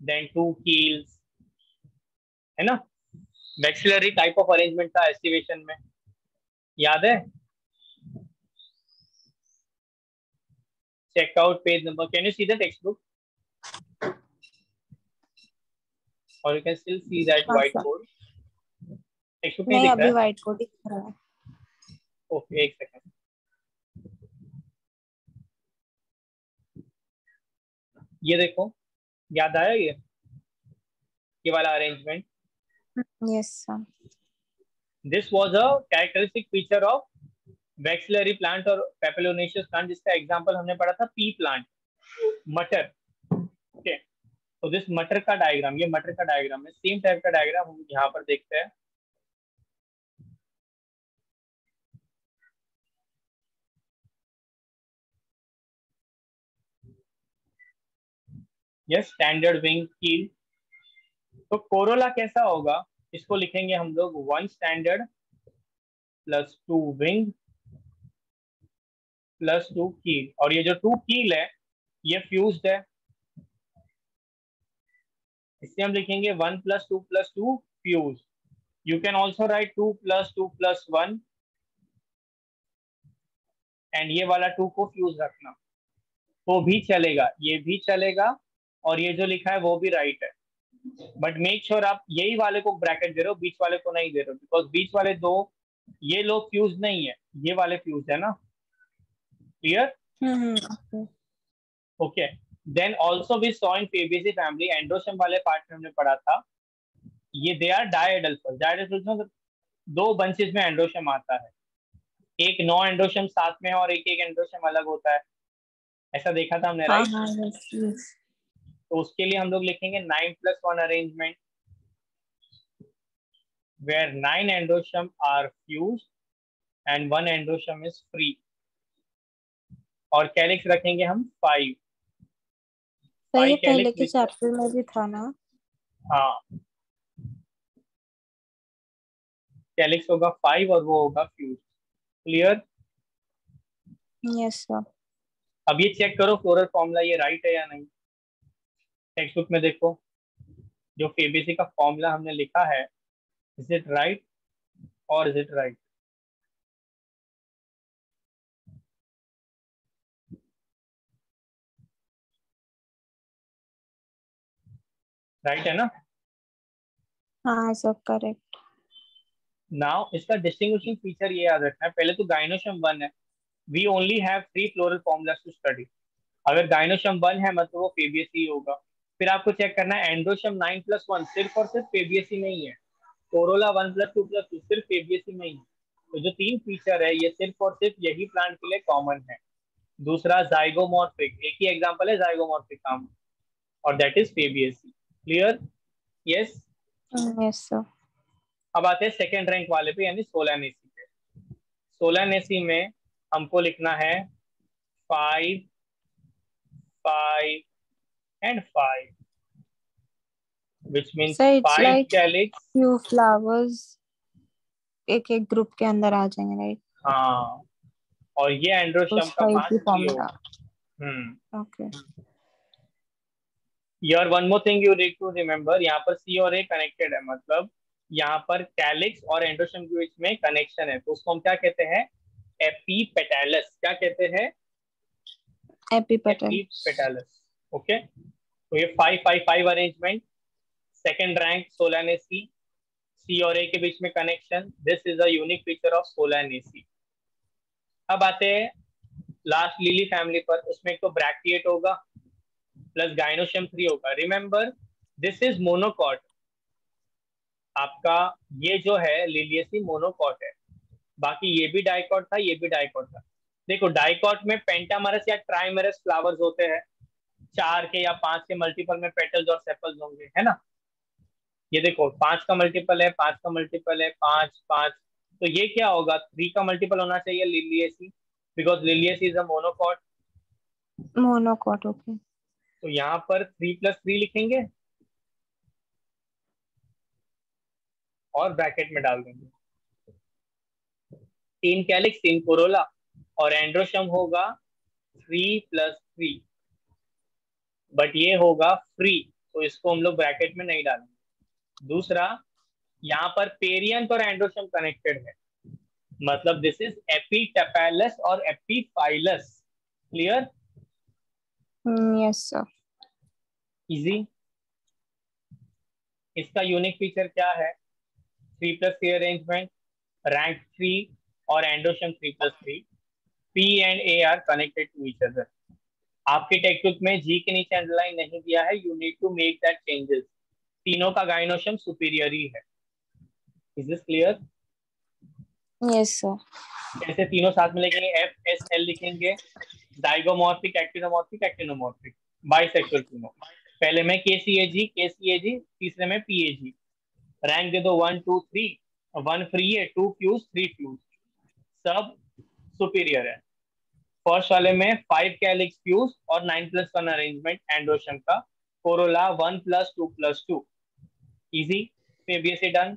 then two keels है ना वैक्सिलरी टाइप ऑफ़ अरेंजमेंट था एस्टिवेशन में याद है check out page number can you see the textbook or you can still see that हाँ, whiteboard textbook नहीं दिख अभी रहा व्हाइट दिख रहा है है ओके एक सेकंड ये देखो याद आया ये? ये वाला arrangement yes sir this was a characteristic feature of plant और papillonaceous प्लांट जिसका एग्जांपल हमने पढ़ा था पी प्लांट मटर। ओके तो दिस मटर का डायग्राम ये मटर का डायग्राम है सेम टाइप का डायग्राम हम यहाँ पर देखते हैं। यस स्टैंडर्ड विंग कील तो कोरोला कैसा होगा? इसको लिखेंगे हम लोग one standard plus two wing plus two keel और ये जो टू कील है, ये फ्यूज्ड है। इससे हम लिखेंगे one plus two plus two fuse you can also write two plus two plus one and ये वाला टू को फ्यूज रखना। वो भी चलेगा, ये भी चलेगा। और ये जो लिखा है वो भी राइट है। बट मेक श्योर आप यही वाले को ब्रैकेट दे रहे हो बीच वाले को नहीं दे रहे हो बिकॉज़ बीच वाले दो ये लोग फ्यूज नहीं है ये वाले फ्यूज है ना? Clear hmm okay then also we saw in Fabaceae family androecium वाले पार्ट में हमने पढ़ा था ये दे आर डायडल्फस डायडल्फस दो बंचेस में एंड्रोशम आता है। एक नौ एंड्रोशम साथ में है और एक एक एंड्रोशम अलग होता है। ऐसा देखा था हमने हाँ राइट हाँ यस तो उसके लिए हम लोग लिखेंगे nine plus one arrangement where nine endosperm are fused and one endosperm is free. और कैलिक्स रखेंगे हम फाइव सही पहले के चैप्टर में भी था ना। हाँ। कैलिक्स होगा फाइव और वो होगा फ्यूज क्लियर यस सर अब ये चेक करो फ्लोरल फॉर्मूला ये राइट है या नहीं। टेक्स्ट बुक में देखो जो फेबीसी का फॉर्मूला हमने लिखा है इज़ इट राइट और इज़ इट राइट राइट है ना? हाँ सब करेक्ट नाउ इसका डिस्टिंग्विशिंग फीचर ये याद रखना है। पहले तो गाइनोशम वन है। We only have three floral formulas to study अगर गाइनोशम वन है मतलब वो फेबियसी होगा। फिर आपको चेक करना है एंड्रोशम नाइन प्लस वन सिर्फ़ और सिर्फ़ फेबियसी नहीं है corolla one plus two plus two सिर्फ़ फेबियसी में ही है। तो जो तीन फीचर है ये सिर्फ़ और सिर्फ़ यही प्लांट के लिए कॉमन है। दूसरा जाइगोमॉर्फिक एक ही एग्ज़ाम्पल है जाइगोमॉर्फिक का और that is Fabaceae clear yes yes sir अब आते हैं सेकेंड रैंक वाले पे यानी सोलानेसी पे। सोलानेसी में हमको लिखना है five five and five which means So five like- calyx. Few flowers एक एक ग्रुप के अंदर आ जाएँगे राइट हाँ और ये उस का पाँच हम्म। ओके यार one more thing you need to remember यहाँ पर सी और ए कनेक्टेड है मतलब यहाँ पर कैलिक्स और एंड्रोशम के बीच में कनेक्शन है तो उसको हम क्या कहते हैं? एपी एपीपेटालस क्या कहते हैं? एपिपेटल एपीपेटालस ओके तो ये five five five arrangement second rank Solanaceae C C और ए के बीच में connection this is a unique feature of Solanaceae अब आते हैं लास्ट लिली फैमिली पर. उसमें एक तो ब्रैकिएट होगा प्लस गाइनोशियम थ्री होगा. रिमेंबर दिस इज़ मोनोकॉट आपका ये जो है लिलियसी मोनोकॉट है. बाकी ये भी डाइकॉट था, ये भी डाइकॉट था. देखो डाइकॉट में पेंटामरस या ट्राइमरस फ्लावर्स होते हैं. चार के या पाँच के मल्टीपल में पेटल्स और सेपल्स होंगे है ना? ये देखो पाँच का मल्टीपल है पाँच का मल्टीपल है पाँच पाँच। तो ये क्या होगा? थ्री का मल्टीपल होना चाहिए Liliaceae because Liliaceae is a monocot monocot okay तो यहाँ पर थ्री प्लस थ्री लिखेंगे और ब्रैकेट में डाल देंगे। तीन कैलिक्स तीन कोरोला और एंड्रोशम होगा थ्री प्लस थ्री बट ये होगा फ्री तो इसको हम लोग ब्रैकेट में नहीं डालेंगे। दूसरा यहाँ पर पेरियंत और एंड्रोशम कनेक्टेड है। मतलब दिस इज़ एपीटेपैलस और epiphyllous clear yes sir easy इसका यूनिक फीचर क्या है? Three plus three arrangement rank three और androecium three plus three P and A are connected to each other आपके टेक्स्ट में G के नीचे अंडरलाइन नहीं दिया है you need to make that changes तीनों का गाइनोशम सुपीरियर ही है। Is this clear yes sir कैसे तीनों साथ में लिखेंगे एफ़ एस एल लिखेंगे। डाइगोमॉर्फिक एक्टिनोमॉर्फिक एक्टिनोमॉर्फिक बाइसेक्सुअल तीनों। पहले में के सी ए जी के सी ए जी तीसरे में पी ए जी रैंक दे दो one two three one free है टू फ्यूज थ्री फ्यूज सब सुपीरियर है। फ़र्स्ट वाले में फाइव कैलिक्स फ्यूज और nine plus one arrangement androecium का। Corolla one plus two plus two easy previously done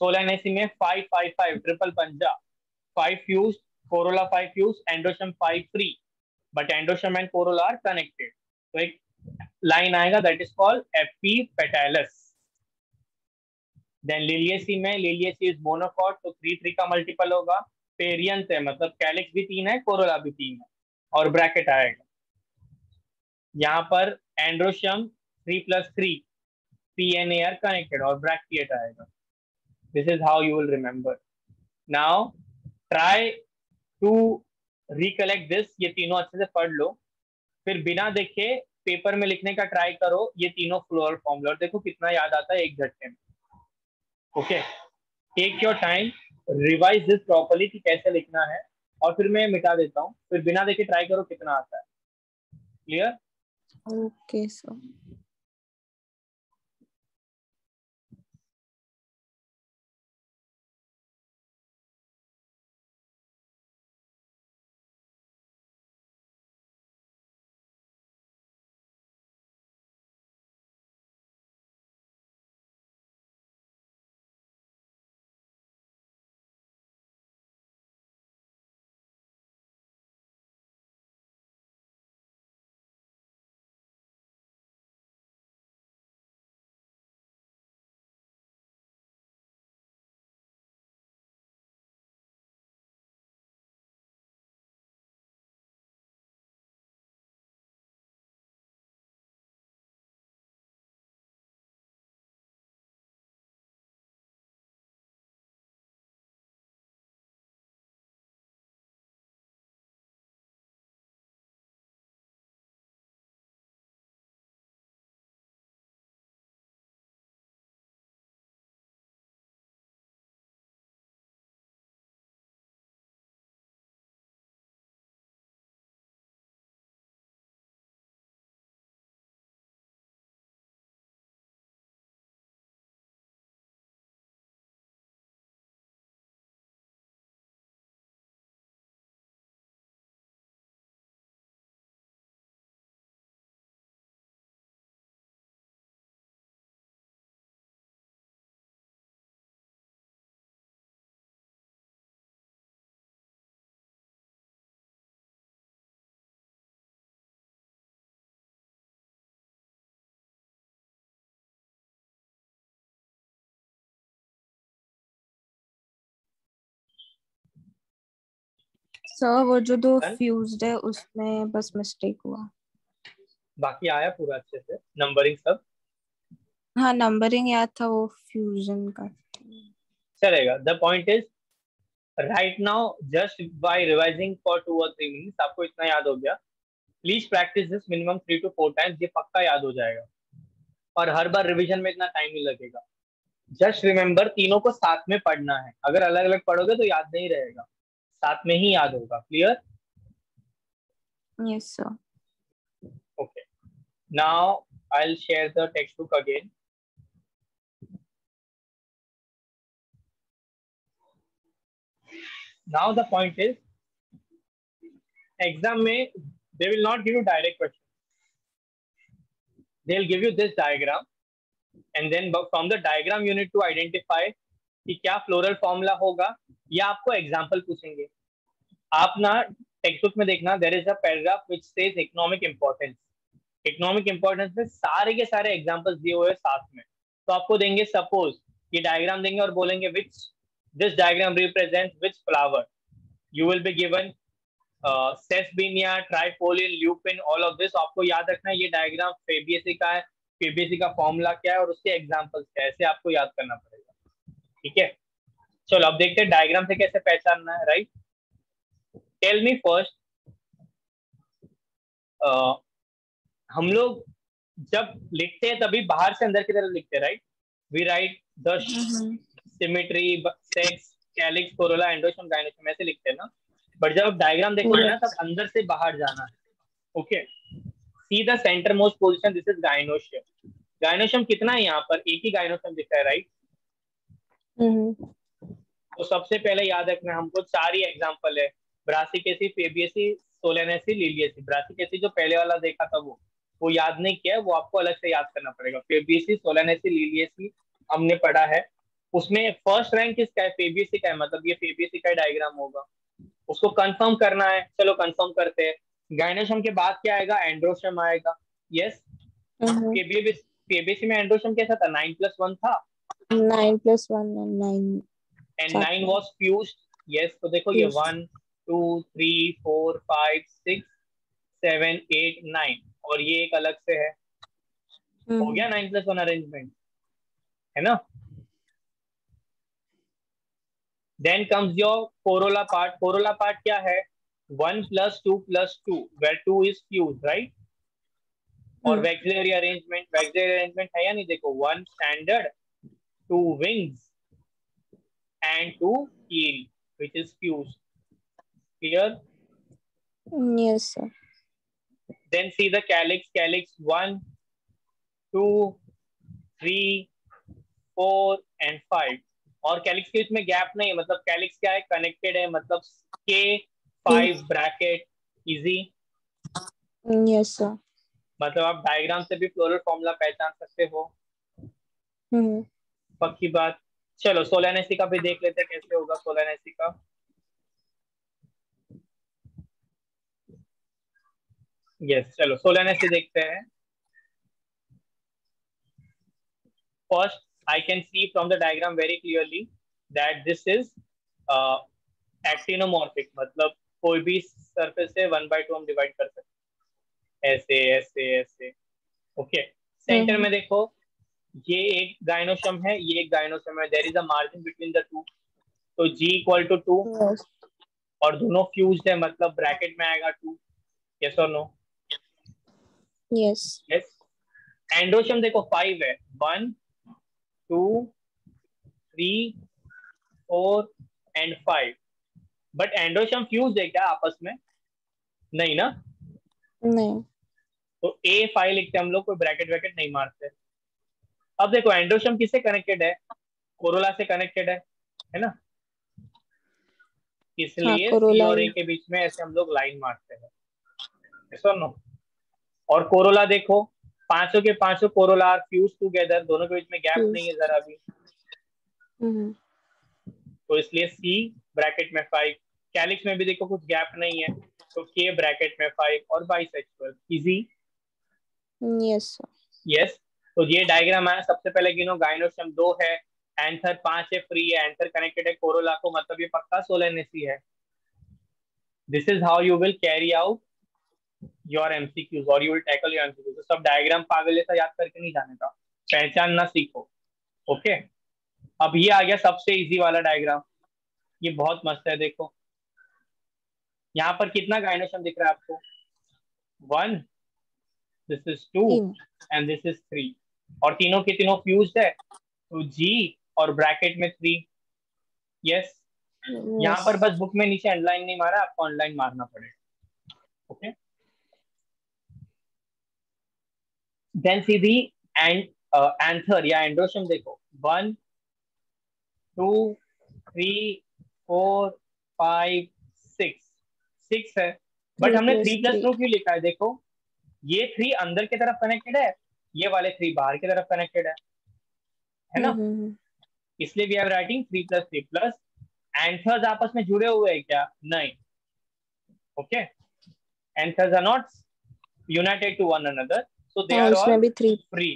सोलह एनएससी में फाइव फाइव फाइव ट्रिपल पंजा five fuse corolla five fuse androecium five free but androecium and corolla are connected तो एक line आएगा that is called epipetalous then Liliaceae में Liliaceae is monocot तो three three का multiple होगा। Perianth है मतलब कैलिक्स भी तीन है कोरोला भी तीन है, और ब्रैकेट आएगा। यहाँ पर androecium three plus three P N A R connected और ब्रैकेट आएगा। This is how you will remember. Now, try to recollect this, ये तीनों अच्छे से पढ़ लो। फिर बिना देखे पेपर में लिखने का ट्राई करो, ये तीनों फ्लोरल फॉर्मूला और देखो कितना याद आता है एक झटके में। Okay take your time revise this properly कि कैसे लिखना है, और फिर मैं मिटा देता हूँ। फिर बिना देखे ट्राई करो कितना आता है। क्लियर ओके सर सर वो जो दो? फ्यूज्ड है उसमें बस मिस्टेक हुआ। बाकी आया पूरा अच्छे से? नंबरिंग सब? हाँ नंबरिंग याद था वो फ्यूजन का। चलेगा। The point is right now just by revising for two or three minutes आपको इतना याद हो गया। Please practice this minimum three two four times ये पक्का याद हो जाएगा। और हर बार रिवीजन में इतना टाइम नहीं लगेगा। जस्ट रिमेम्बर तीनों को साथ में पढ़ना है। अगर अलग अलग पढ़ोगे तो याद नहीं रहेगा। साथ में ही याद होगा clear yes sir okay now I share the text book again now the point is exam में they will not give you direct question they will give you this diagram and then from the diagram you need to identify कि क्या floral formula होगा या आपको example पूछेंगे। आप ना text book में देखना there is a paragraph which says economic importance economic importance में सारे के सारे एग्जाम्पल्स दिए हुए साथ में। तो आपको देंगे सपोज़ ये डायग्राम देंगे और बोलेंगे which this diagram represent which flower you will be given sesbania trifolium lupin all of this आपको याद रखना है, ये डायग्राम फेबीएससी का है। फेबीएससी का फॉर्मूला क्या है और उसके एग्जाम्पल्स क्या है? ऐसे आपको याद करना पड़ेगा। ठीक है? चलो अब देखते हैं डायग्राम से कैसे पहचानना है राइट टेल मी फ़र्स्ट हम लोग जब लिखते हैं तभी बाहर से अंदर की तरफ़ लिखते हैं right we write the symmetry sex calyx corolla androecium gynoecium ऐसे लिखते हैं ना। बट जब डायग्राम देखते हैं ना तब अंदर से बाहर जाना है okay see the centre most position this is gynoecium gynoecium कितना है यहाँ पर? एक ही गाइनोशियम दिख रहा है राइट तो सबसे पहले याद रखना हमको चार ही एग्ज़ाम्पल है। Brassicaceae Fabaceae Solanaceae Liliaceae. Brassicaceae जो पहले वाला देखा था वो वो याद नहीं किया वो आपको अलग से याद करना पड़ेगा। फेबियसी सोलेनेसी लिलियसी हमने पढ़ा है। उसमें फ़र्स्ट रैंक किसका है? फेबियसी का है। मतलब ये फेबियसी का डायग्राम होगा। उसको कंफर्म करना है। चलो कंफर्म करते हैं। गाइनोशम के बाद क्या आएगा? एंड्रोशम आएगा। यस केबीसी में एंड्रोशम कैसा था? नाइन प्लस वन था? Nine plus one nine and nine was fuse yes तो देखो ये one two three four five six seven eight nine और ये एक अलग से है। हो गया नाइन प्लस वन अरेंजमेंट है ना? Then comes your corolla part corolla part क्या है? One plus two plus two where two is fuse right और वैक्सिलरी अरेंजमेंट वैक्सिलरी अरेंजमेंट है या नहीं? देखो one standard two wings and two keel which is fused. Clear? Yes sir. Then see the calyx calyx one two three four and five. और calyx के इसमें gap नहीं है मतलब कैलिक्स क्या है? कनेक्टेड है मतलब के five bracket easy yes sir मतलब आप डायग्राम से भी फ्लोरल फॉर्मूला पहचान सकते हो। हम्म। पक्की बात? चलो सोलानेसी का भी देख लेते हैं कैसे होगा सोलानेसी का। यस चलो सोलानेसी देखते हैं। First I can see from the diagram very clearly that this is uh, actinomorphic मतलब कोई भी सरफेस से वन बाई टू हम डिवाइड कर सकते ऐसे ऐसे ऐसे। ओके सेंटर में देखो ये एक गायनोशम है ये एक गायनोशम है. There is a margin between the two तो जी इक्वल टू टू और दोनों फ्यूज है मतलब ब्रैकेट में आएगा टू यस और नो यस यस एंडोशम देखो फाइव है. One two three four and five but androecium fuse है क्या आपस में? नहीं ना? नहीं. तो ए फाइव लिखते हम लोग कोई ब्रैकेट वैकेट नहीं मारते. अब देखो एंडोशम किससे कनेक्टेड है? कोरोला से कनेक्टेड है है ना? इसलिए हाँ, सी और ए के बीच में ऐसे हम लोग लाइन मारते हैं। ऐसा नो और कोरोला देखो पाँचों के पाँचों कोरोला आर फ्यूज टुगेदर दोनों के बीच में गैप नहीं है जरा भी। तो इसलिए सी ब्रैकेट में फाइव कैलिक्स में भी देखो कुछ गैप नहीं है तो के ब्रैकेट में फाइव और बाइसेक्सुअल इजी यस यस तो ये डायग्राम है। सबसे पहले गिनो गाइनोशम दो है एंथर पाँच है फ्री है। एंथर कनेक्टेड है कोरोला को मतलब ये पक्का सोलेनेसी है। This is how you will carry out your MCQs और you will tackle your MCQs तो सब डायग्राम पागल जैसा याद करके नहीं जाने का। पहचानना सीखो। Okay okay? अब ये आ गया सबसे इजी वाला डायग्राम ये बहुत मस्त है देखो। यहाँ पर कितना गाइनोशन दिख रहा है आपको? One this is two and this is three और तीनों के तीनों फ्यूज है तो जी और ब्रैकेट में थ्री यस यहाँ पर बस बुक में नीचे अंडरलाइन नहीं मारा आपको ऑनलाइन मारना पड़ेगा। Okay then see the and anther या एंड्रोशम देखो। One two three four five six six है। बट हमने थ्री प्लस टू क्यों लिखा है? देखो ये थ्री अंदर की तरफ़ कनेक्टेड है ये वाले थ्री बाहर की तरफ़ कनेक्टेड है। है ना? हम्म, हम्म, इसलिए we are writing three plus three plus anthers आपस में जुड़े हुए हैं क्या? नहीं। Okay anthers are not united to one another so they are all भी थ्री फ्री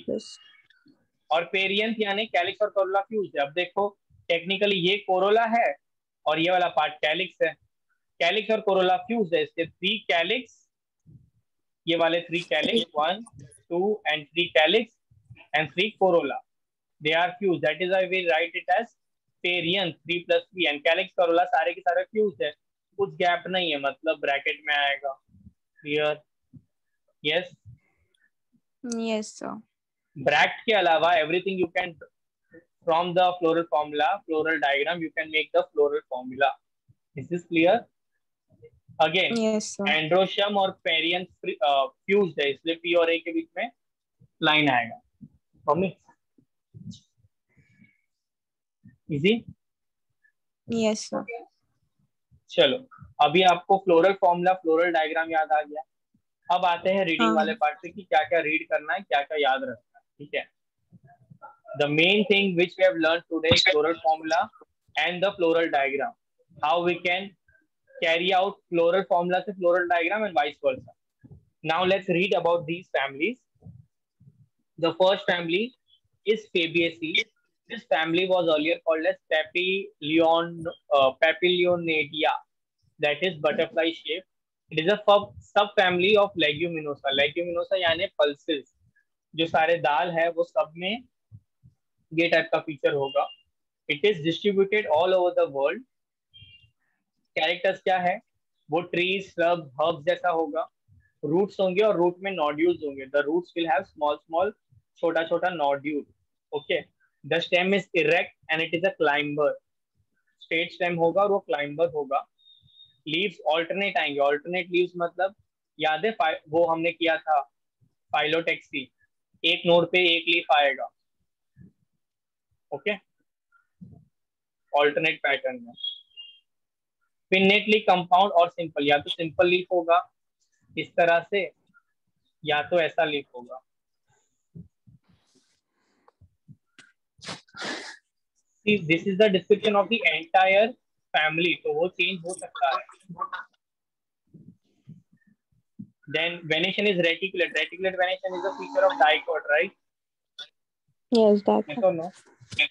और पेरियंथ यानी कैलिक्स और कोरोला फ्यूज है? अब देखो टेक्निकली ये कोरोला है और ये वाला पार्ट कैलिक्स है। कैलिक्स और कोरोला फ्यूज है? इसके थ्री कैलिक्स ये वाले three calyx one two and three calyx and three corolla they are fuse that is why we write it as perianth three plus three and calyx corolla सारे के सारे fuse है। कुछ gap नहीं है मतलब ब्रैकेट में आएगा। Clear yes yes sir bracket के अलावा everything you can from the floral formula floral diagram you can make the floral formula. Is this clear? Yes androecium और पेरियन फ्यूज है इसलिए पी और ए के बीच में लाइन आएगा। मम्मी इजी यस सर चलो अभी आपको फ्लोरल फॉर्मूला फ्लोरल डायग्राम याद आ गया। अब आते हैं रीडिंग हाँ। वाले पार्ट पे कि क्या क्या रीड करना है क्या क्या याद रखना है ठीक है? The main thing which we have learn today floral formula and the floral diagram how we can carry out floral formula से floral diagram and vice versa. Now let's read about these families. The first family is Fabaceae. This family was earlier called as Papillion, uh, Papilionaria, that is butterfly shape. It is a sub subfamily of Leguminosa. Leguminosa यानी pulses. जो सारे दाल है वो सब में ये type का feature होगा it is distributed all over the world characters क्या है? वो ट्रीज श्रब हर्ब्स जैसा होगा। रूट्स होंगे और रूट में नोड्यूल्स होंगे। The roots will have small small छोटा छोटा nodule okay the stem is erect and it is a climber straight stem होगा और वो क्लाइंबर होगा। लीव्स ऑल्टरनेट आएँगे। ऑल्टरनेट लीव्स मतलब याद है वो हमने किया था फाइलोटेक्सी एक नोड पे एक लीफ आएगा। ओके ऑल्टरनेट पैटर्न में। पिनेटली कंपाउंड और सिंपल या तो सिंपल लीफ होगा इस तरह से या तो ऐसा लीफ होगा। This is the description of the entire family तो वो चेंज हो सकता है। Is reticulate reticulate venation is a feature of dicot right yes that yes or no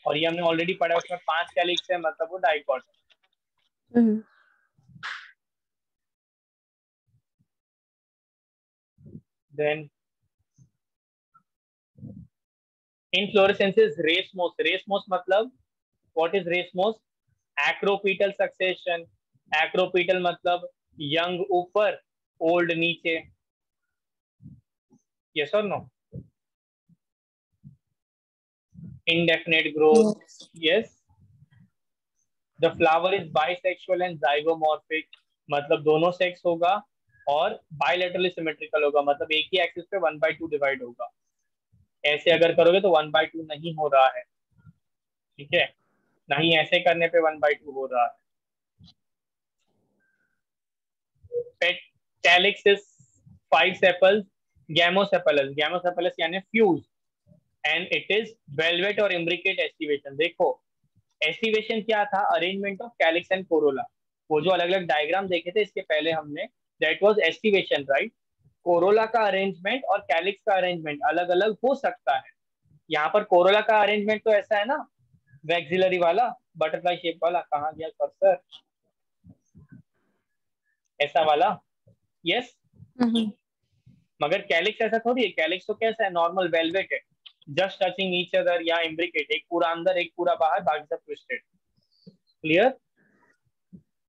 और ये हमने ऑलरेडी पढ़ा उसमें पाँच कैलिक्स है मतलब वो dicot then inflorescences racemose racemose मतलब what is racemose acropetal succession acropetal मतलब young ऊपर old नीचे yes or no indefinite growth yes the flower is bisexual and zygomorphic मतलब दोनों सेक्स होगा और बायलेटरली सिमेट्रिकल होगा मतलब एक ही एक्सिस पे वन बाई टू डिवाइड होगा। ऐसे अगर करोगे तो वन बाई टू नहीं हो रहा है। ठीक है? नहीं, ऐसे करने पे वन बाई टू हो रहा है। Fuse and it is valvate और इम्ब्रिकेट एस्टिवेशन देखो एस्टिवेशन क्या था? Arrangement of calyx and corolla वो जो अलग अलग डायग्राम देखे थे, इसके पहले हमने that was aestivation right corolla का अरेंजमेंट और कैलिक्स का अरेंजमेंट अलग अलग हो सकता है। यहाँ पर कोरोला का अरेंजमेंट तो ऐसा है ना वैक्सिलरी वाला बटरफ्लाई शेप वाला कहाँ गया कर्सर ऐसा वाला यस yes? मगर कैलिक्स ऐसा थोड़ी है कैलिक्स तो कैसा है नॉर्मल वेलवेट है। जस्ट टचिंग ईच अदर या इम्ब्रिकेट एक पूरा अंदर एक पूरा बाहर बाकी सब twisted clear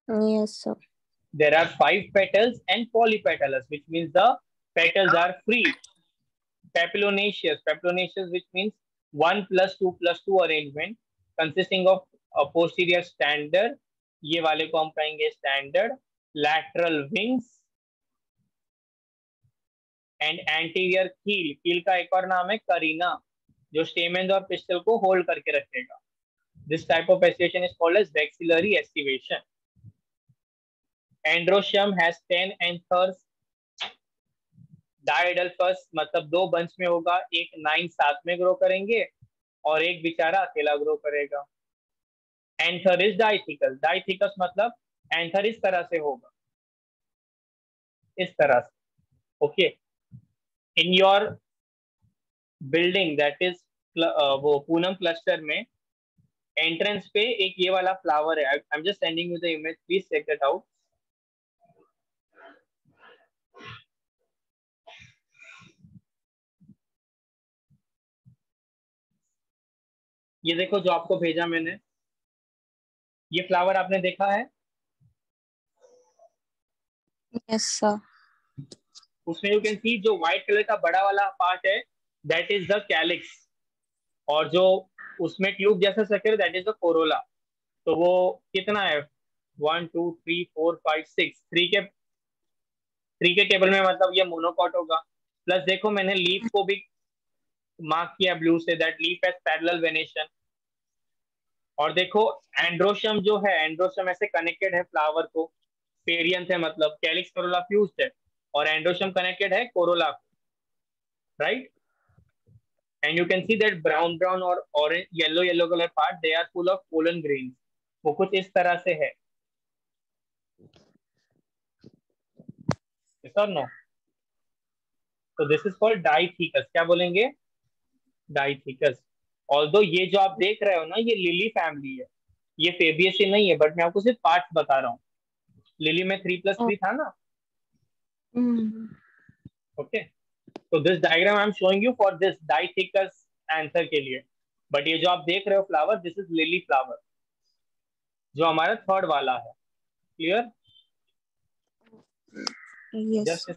yes sir there are five petals and polypetalous, which means the petals are free. Papillonaceous, papillonaceous, which means one plus two plus two arrangement consisting of a posterior standard. ये वाले को हम कहेंगे standard, lateral wings and anterior keel. keel का एक और नाम है करीना जो stamens और pistil को hold करके रखेगा. This type of estivation is called as vexillary estivation. Androecium has ten anthers diadelphous मतलब दो बंच में होगा, एक नाइन साथ में ग्रो करेंगे, और एक बेचारा अकेला ग्रो करेगा। एंथर इज़ डाइथिकस डाइथिकस मतलब एंथर इस तरह से होगा। इस तरह से। Okay in your building that is वो पूनम क्लस्टर में एंट्रेंस पे एक ये वाला फ्लावर है। I am just sending you the image please check that out ये देखो जो आपको भेजा मैंने। ये फ्लावर आपने देखा है? यस सर उसमें यू कैन सी जो व्हाइट कलर का बड़ा वाला पार्ट है दैट इज़ द कैलिक्स और जो उसमें ट्यूब जैसा structure that is the corolla तो वो कितना है? One two three four five six three के थ्री के टेबल में मतलब ये मोनोकॉट होगा। प्लस देखो मैंने लीफ को भी मार्क किया ब्लू से that leaf as parallel venation और देखो एंड्रोशम जो है एंड्रोशम ऐसे कनेक्टेड है फ्लावर को पेरियंस है मतलब कैलिक्स कोरोला फ्यूज्ड है, और एंड्रोशम कनेक्टेड है corolla right and you can see that brown brown और orange yellow yellow colour part they are full of pollen grain वो कुछ इस तरह से है। सर नो तो दिस इज़ कॉल्ड डाइथिकस क्या बोलेंगे? डाइथिकस। ऑल्दो ये जो आप देख रहे हो ना ये लिली फैमिली है। ये फेबियसी नहीं है बट मैं आपको सिर्फ़ पार्ट बता रहा हूँ। लिली में थ्री प्लस थ्री था ना? ओके तो this diagram I am showing you for this dithecous answer के लिए। बट ये जो आप देख रहे हो flower this is lily flower जो हमारा थर्ड वाला है। Clear just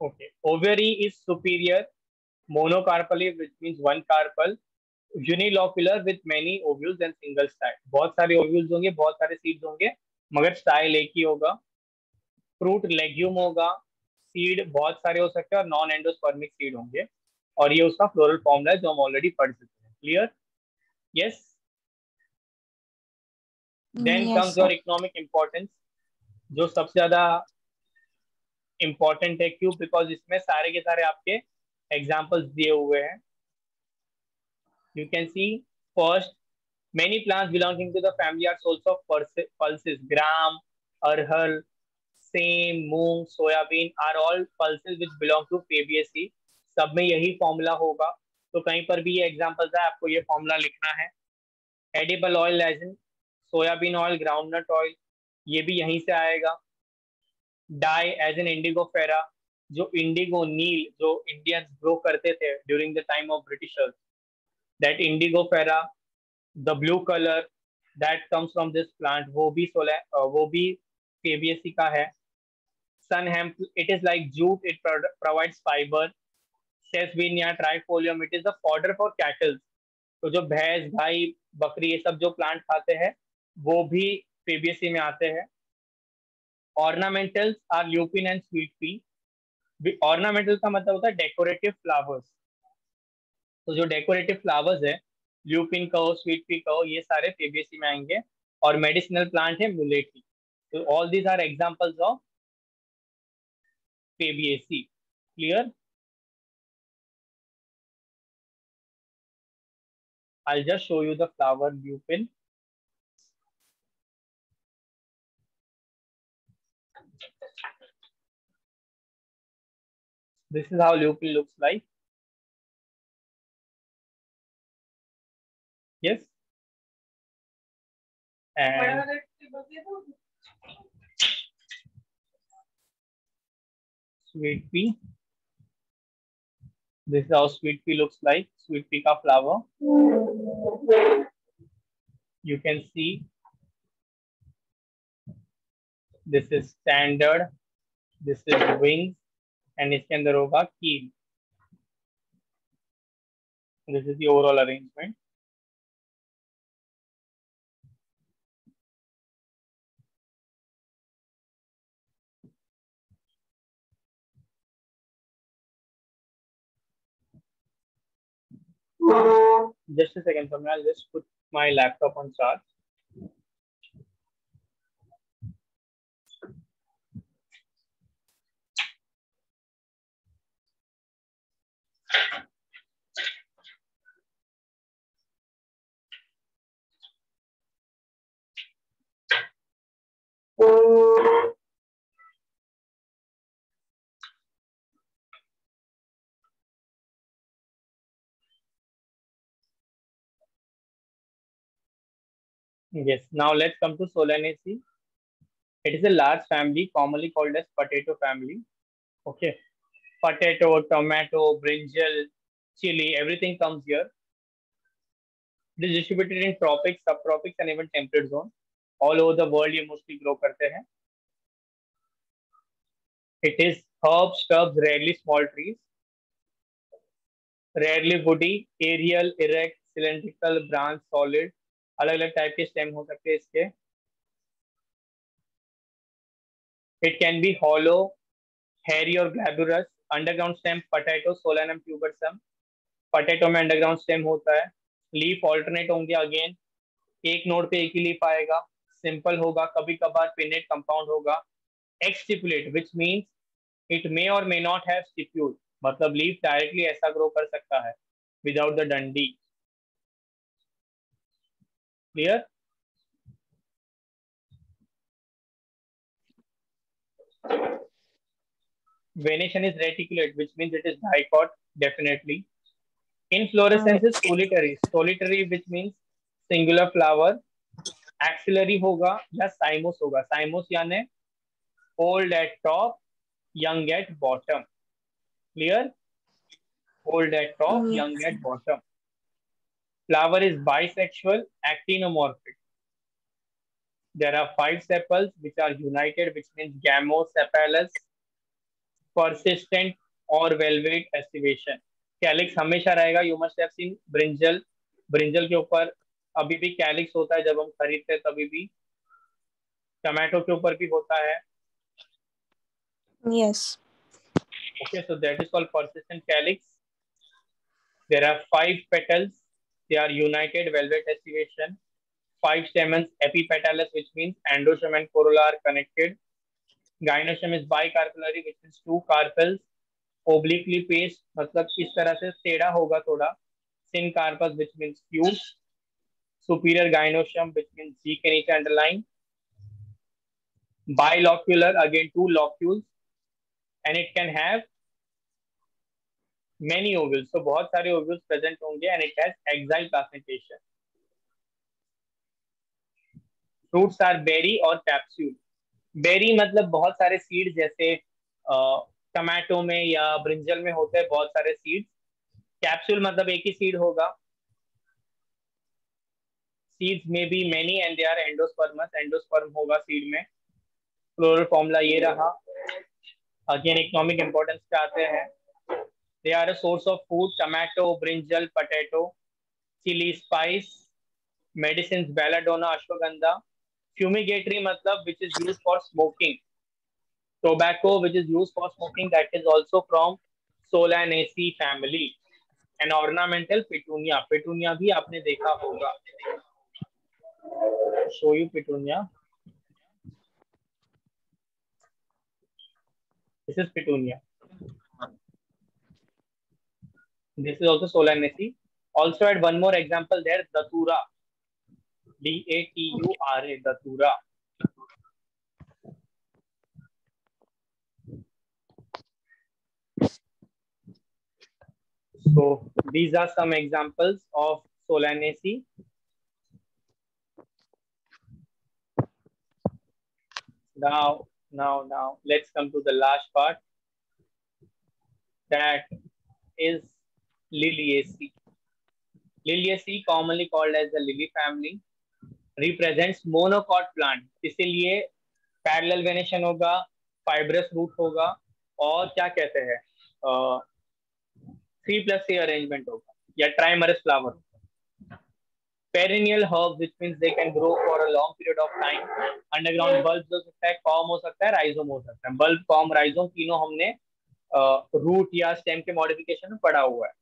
Okay. Ovary is superior, monocarpally, which means one carpal, unilocular with many ovules and single style. बहुत सारे ovules होंगे बहुत सारे seeds होंगे मगर style एक ही होगा। फ्रूट लेग्यूम होगा सीड बहुत सारे हो सकते हैं और नॉन एंडोस्पर्मिक सीड होंगे। और ये उसका फ्लोरल फॉर्मूला है जो हम ऑलरेडी पढ़ चुके हैं। Clear yes then comes your economic importance जो सबसे ज़्यादा इम्पोर्टेंट है क्यों? बिकॉज़ इसमें सारे के सारे आपके एग्जाम्पल्स दिए हुए हैं। You can see first many plants belonging to the family are source of pulses. Gram, arhar, same moong soybean are all pulses which belong to fabaceae सब में यही फॉर्मूला होगा। तो कहीं पर भी ये एग्जांपल्स है, आपको ये फॉर्मूला लिखना है। Edible oil as in soybean oil groundnut oil ये भी यहीं से आएगा। डाई एज एन इंडिगो फेरा जो इंडिगो नील जो इंडियंस ग्रो करते थे during the time of Britishers that indigo फेरा the blue colour that comes from this plant वो भी सोलर वो भी केबीएससी का है. Sun hemp it is like jute it provides fibre sesbania trifolium it is the fodder for cattle तो जो भैंस गाय बकरी, ये सब जो प्लांट खाते हैं, वो भी पीबीएससी में आते हैं. Ornamentals are lupin and sweet pea ornamental का मतलब होता है डेकोरेटिव फ्लावर्स तो जो डेकोरेटिव फ्लावर्स है ल्यूपिन कहो स्वीट पी कहो ये सारे पीबीएससी में आएँगे और मेडिसिनल प्लांट है मुलेटी तो all these are examples of PBSC clear I'll just show you the flower lupin. This is how lupin looks like. Yes. And Sweet pea. This is how sweet pea looks like. Sweet pea ka flower. You can see this is standard. This is wings and इसके अंदर होगा कील. This is the overall arrangement. Just a second for me. I'll just put my laptop on charge. Yes, now let's come to Solanaceae. It is a large family commonly called as potato family. Okay, potato, tomato, brinjal, chili, everything comes here. It is distributed in tropics, subtropics, and even temperate zone. All over the world, ये mostly grow करते हैं. It is herbs, shrubs, rarely small trees. Rarely woody, aerial, erect, cylindrical, branch, solid. अलग अलग type के stem हो सकते हैं इसके it can be hollow hairy और glabrous underground stem potato Solanum tuberosum potato में अंडरग्राउंड स्टेम होता है लीफ ऑल्टरनेट होंगे अगेन एक नोड पे एक ही लीफ आएगा सिंपल होगा कभी कभार पिनेट कंपाउंड होगा। Exstipulate which means it may or may not have मतलब लीव डायरेक्टली ऐसा ग्रो कर सकता है विदाउट द डंडी clear venation is reticulate which means it is dicot definitely inflorescence is solitary solitary which means singular flower Axillary होगा या cymose होगा cymose यानी old at top, young at bottom. Clear? Old at top, young at bottom. Flower is bisexual, actinomorphic. There are five sepals which are united, which means gamosepalous, persistent or velvet estivation. कैलिक्स हमेशा रहेगा you must have seen brinjal brinjal के ऊपर अभी भी calyx होता है जब हम खरीदते हैं तभी भी टमाटो के ऊपर भी होता है। Yes okay so that is called persistent calyx there are five petals they are united valvate aestivation five stamens epipetalous which means androecium and corolla are connected gynoecium is bicarpellary which is two carpels obliquely placed मतलब इस तरह से टेढ़ा होगा थोड़ा। Syncarpous which means cube Superior gynoecium, which means G के नीचे underline. Bilocular, again two locules. And it can have many ovules so बहुत सारे ovules present होंगे and it has axile placentation fruits are berry और capsule berry मतलब बहुत सारे seeds जैसे टमाटो में या ब्रिंजल में होते हैं बहुत सारे सीड्स कैप्सूल मतलब एक ही सीड होगा सीड्स में भी many and they endosperms endosperm होगा सीड में। फ्लोरल फॉर्मूला ये रहा। अगेन इकोनॉमिक इंपॉर्टेंस पे आते हैं। They are a source of food tomato brinjal potato chilli spice medicine belladonna ashwagandha fumigatory मतलब which is use for smoking tobacco which is use for smoking that is also from Solanaceae family and ornamental petunia petunia भी आपने देखा होगा। Show you petunia. This is petunia. This is also Solanaceae. Also add one more example there, Datura. D-A-T-U-R-A, Datura. So these are some examples of Solanaceae. Now, now, now, let's come to the last part. that is Liliaceae. Liliaceae, commonly called as the lily family, represents monocot plant. इसीलिए parallel venation होगा fibrous root होगा और क्या कहते हैं three plus सी arrangement होगा या trimerous flower perennial herbs which means they can grow for a long period of time underground bulb हो सकता है कॉम हो सकता है राइजोम हो सकता है। बल्ब कॉम राइजोम तीनों हमने रूट या स्टेम के मॉडिफिकेशन में पढ़ा हुआ है।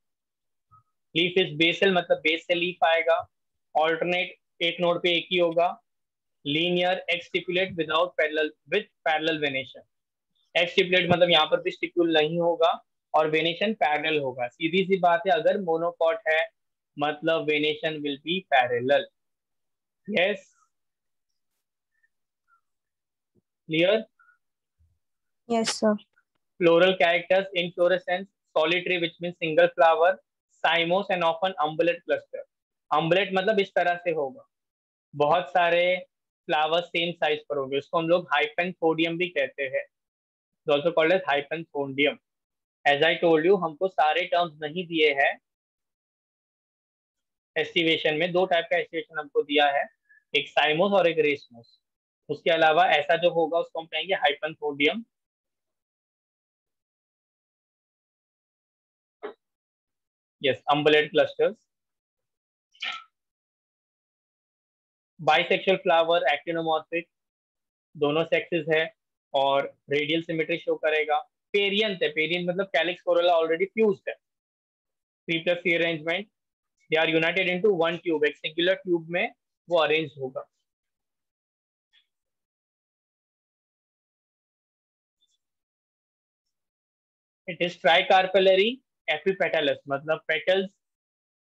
लीफ इज़ बेसल मतलब बेस से लीफ आएगा। ऑल्टरनेट एक नोड पे एक ही होगा। Linear exstipulate without parallel with parallel venation exstipulate मतलब यहाँ पर भी स्टिप्यूल नहीं होगा और वेनेशन पैरेलल होगा। सीधी सी बात है अगर मोनोकॉट है मतलब venation will be parallel yes clear Yes, sir. floral characters inflorescence solitary which means single flower cymos and often umbellate cluster. Umbellate मतलब इस तरह से होगा। बहुत सारे फ्लावर सेम साइज़ पर होंगे। उसको हम लोग हाइपेंथोडियम भी कहते हैं। Also called as hypanthodium as I told you हमको सारे टर्म्स नहीं दिए हैं। एस्टिवेशन में दो टाइप का एस्टिवेशन हमको दिया है, एक साइमोस और एक रेसमोस उसके अलावा ऐसा जो होगा, उसको हम कहेंगे hypanthodium yes umbellate clusters bisexual flower actinomorphic दोनों सेक्सेस है और रेडियल सिमेट्री शो करेगा। पेरियंट है पेरियंट मतलब कैलिक्स कोरोला ऑलरेडी फ्यूज्ड है। Three plus arrangement they are united into one tube एक सिंगुलर ट्यूब में वो अरेंज होगा। इट इज़ ट्राइकार्पेलरी एपिपेटलस मतलब पेटल्स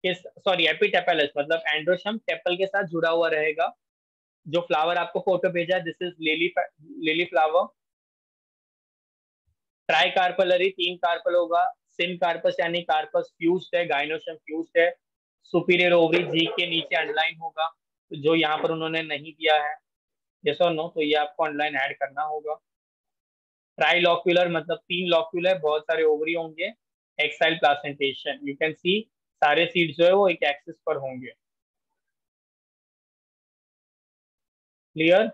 के सॉरी एपिटेपलस मतलब एंड्रोशम टेपल के साथ जुड़ा हुआ रहेगा। जो फ्लावर आपको फ़ोटो भेजा है this is lily lily flower tricarpellary तीन कार्पल होगा। सिन कार्पस यानी कार्पस फ्यूज है गाइनोशम फ्यूज है। सुपीरियर ओवरी जी के नीचे अंडरलाइन होगा जो यहाँ पर उन्होंने नहीं दिया है जैसा नो तो ये आपको अंडरलाइन ऐड करना होगा। ट्राई लॉक्यूलर मतलब तीन लॉक्यूलर बहुत सारे ओवरी होंगे axile placentation you can see सारे सीड्स जो है वो एक एक्सिस पर होंगे। Clear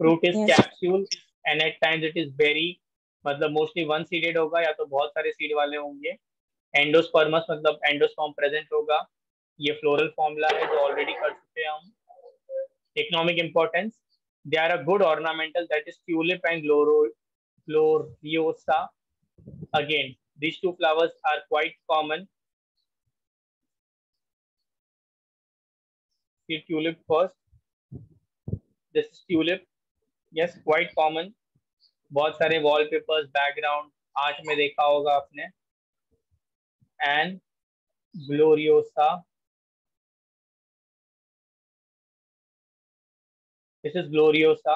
fruit is capsule and at times it is berry मतलब मोस्टली वन सीडेड होगा या तो बहुत सारे सीड वाले होंगे। एंडोस्पर्मस मतलब एंडोस्पर्म प्रेजेंट होगा। ये फ्लोरल फॉर्मूला है जो ऑलरेडी कर चुके हैं हम। Economic importance they are a good ornamental that is tulip and gloriosa gloriosa. Again, these two flowers are quite common. See tulip first. This is tulip. Yes, quite common. बहुत सारे wallpapers background art में देखा होगा आपने। And gloriosa this is gloriosa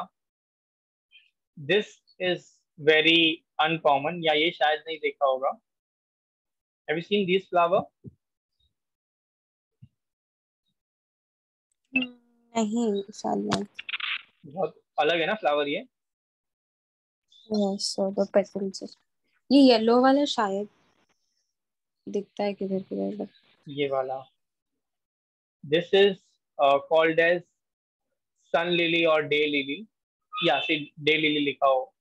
this is very uncommon या ये शायद नहीं देखा होगा have you seen this flower नहीं में बहुत अलग है ना फ्लावर ये यस सो द पेटल्स ये येलो वाला शायद दिखता है किधर किधर ये वाला। This is called as sun lily और डे लिली या सी डे लिली लिखा हो।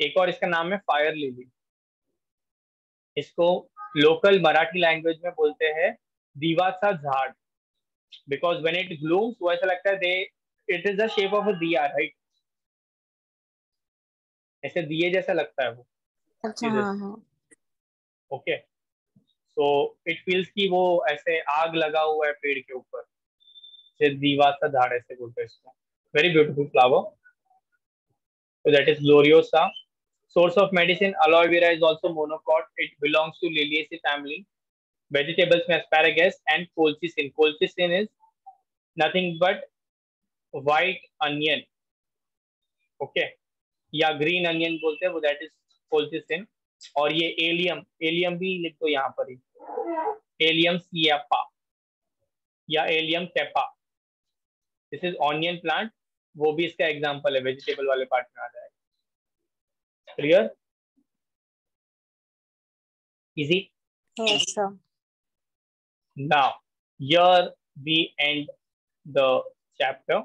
एक और इसका नाम है फायर लिली इसको लोकल मराठी लैंग्वेज में बोलते हैं दीवासा झाड़। बिकॉज़ व्हेन इट ग्लूम्स वो ऐसा लगता है they it is the shape of a diya right ऐसे दिए जैसा लगता है वो। अच्छा हाँ हाँ। ओके तो इट फील्स की वो ऐसे आग लगा हुआ है पेड़ के ऊपर। से बोलते इसको। Very beautiful flower so that is gloriosa source of medicine aloe vera is also monocot it belongs to Liliaceae family vegetables में asparagus and colchicine colchicine is nothing but white onion okay या green onion बोलते हैं, वो that is कोल्सिसिन और ये allium. Allium भी लिख दो यहाँ पर ही। एलियम सियापा या एलियम टेपा दिस इज़ ऑनियन प्लांट वो भी इसका एग्जांपल है वेजिटेबल वाले पार्ट में आ जाएगा clear easy. Now, here we end the chapter.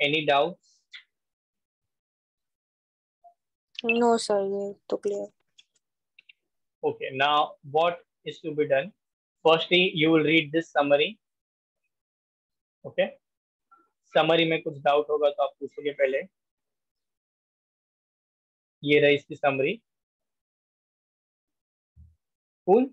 Any doubts? No, sir. ये तो clear. Okay, now what is to be done? Firstly, you will read this summary. Okay. Summary में कुछ doubt होगा तो आप पूछोगे पहले ये रही इसकी समरी कूल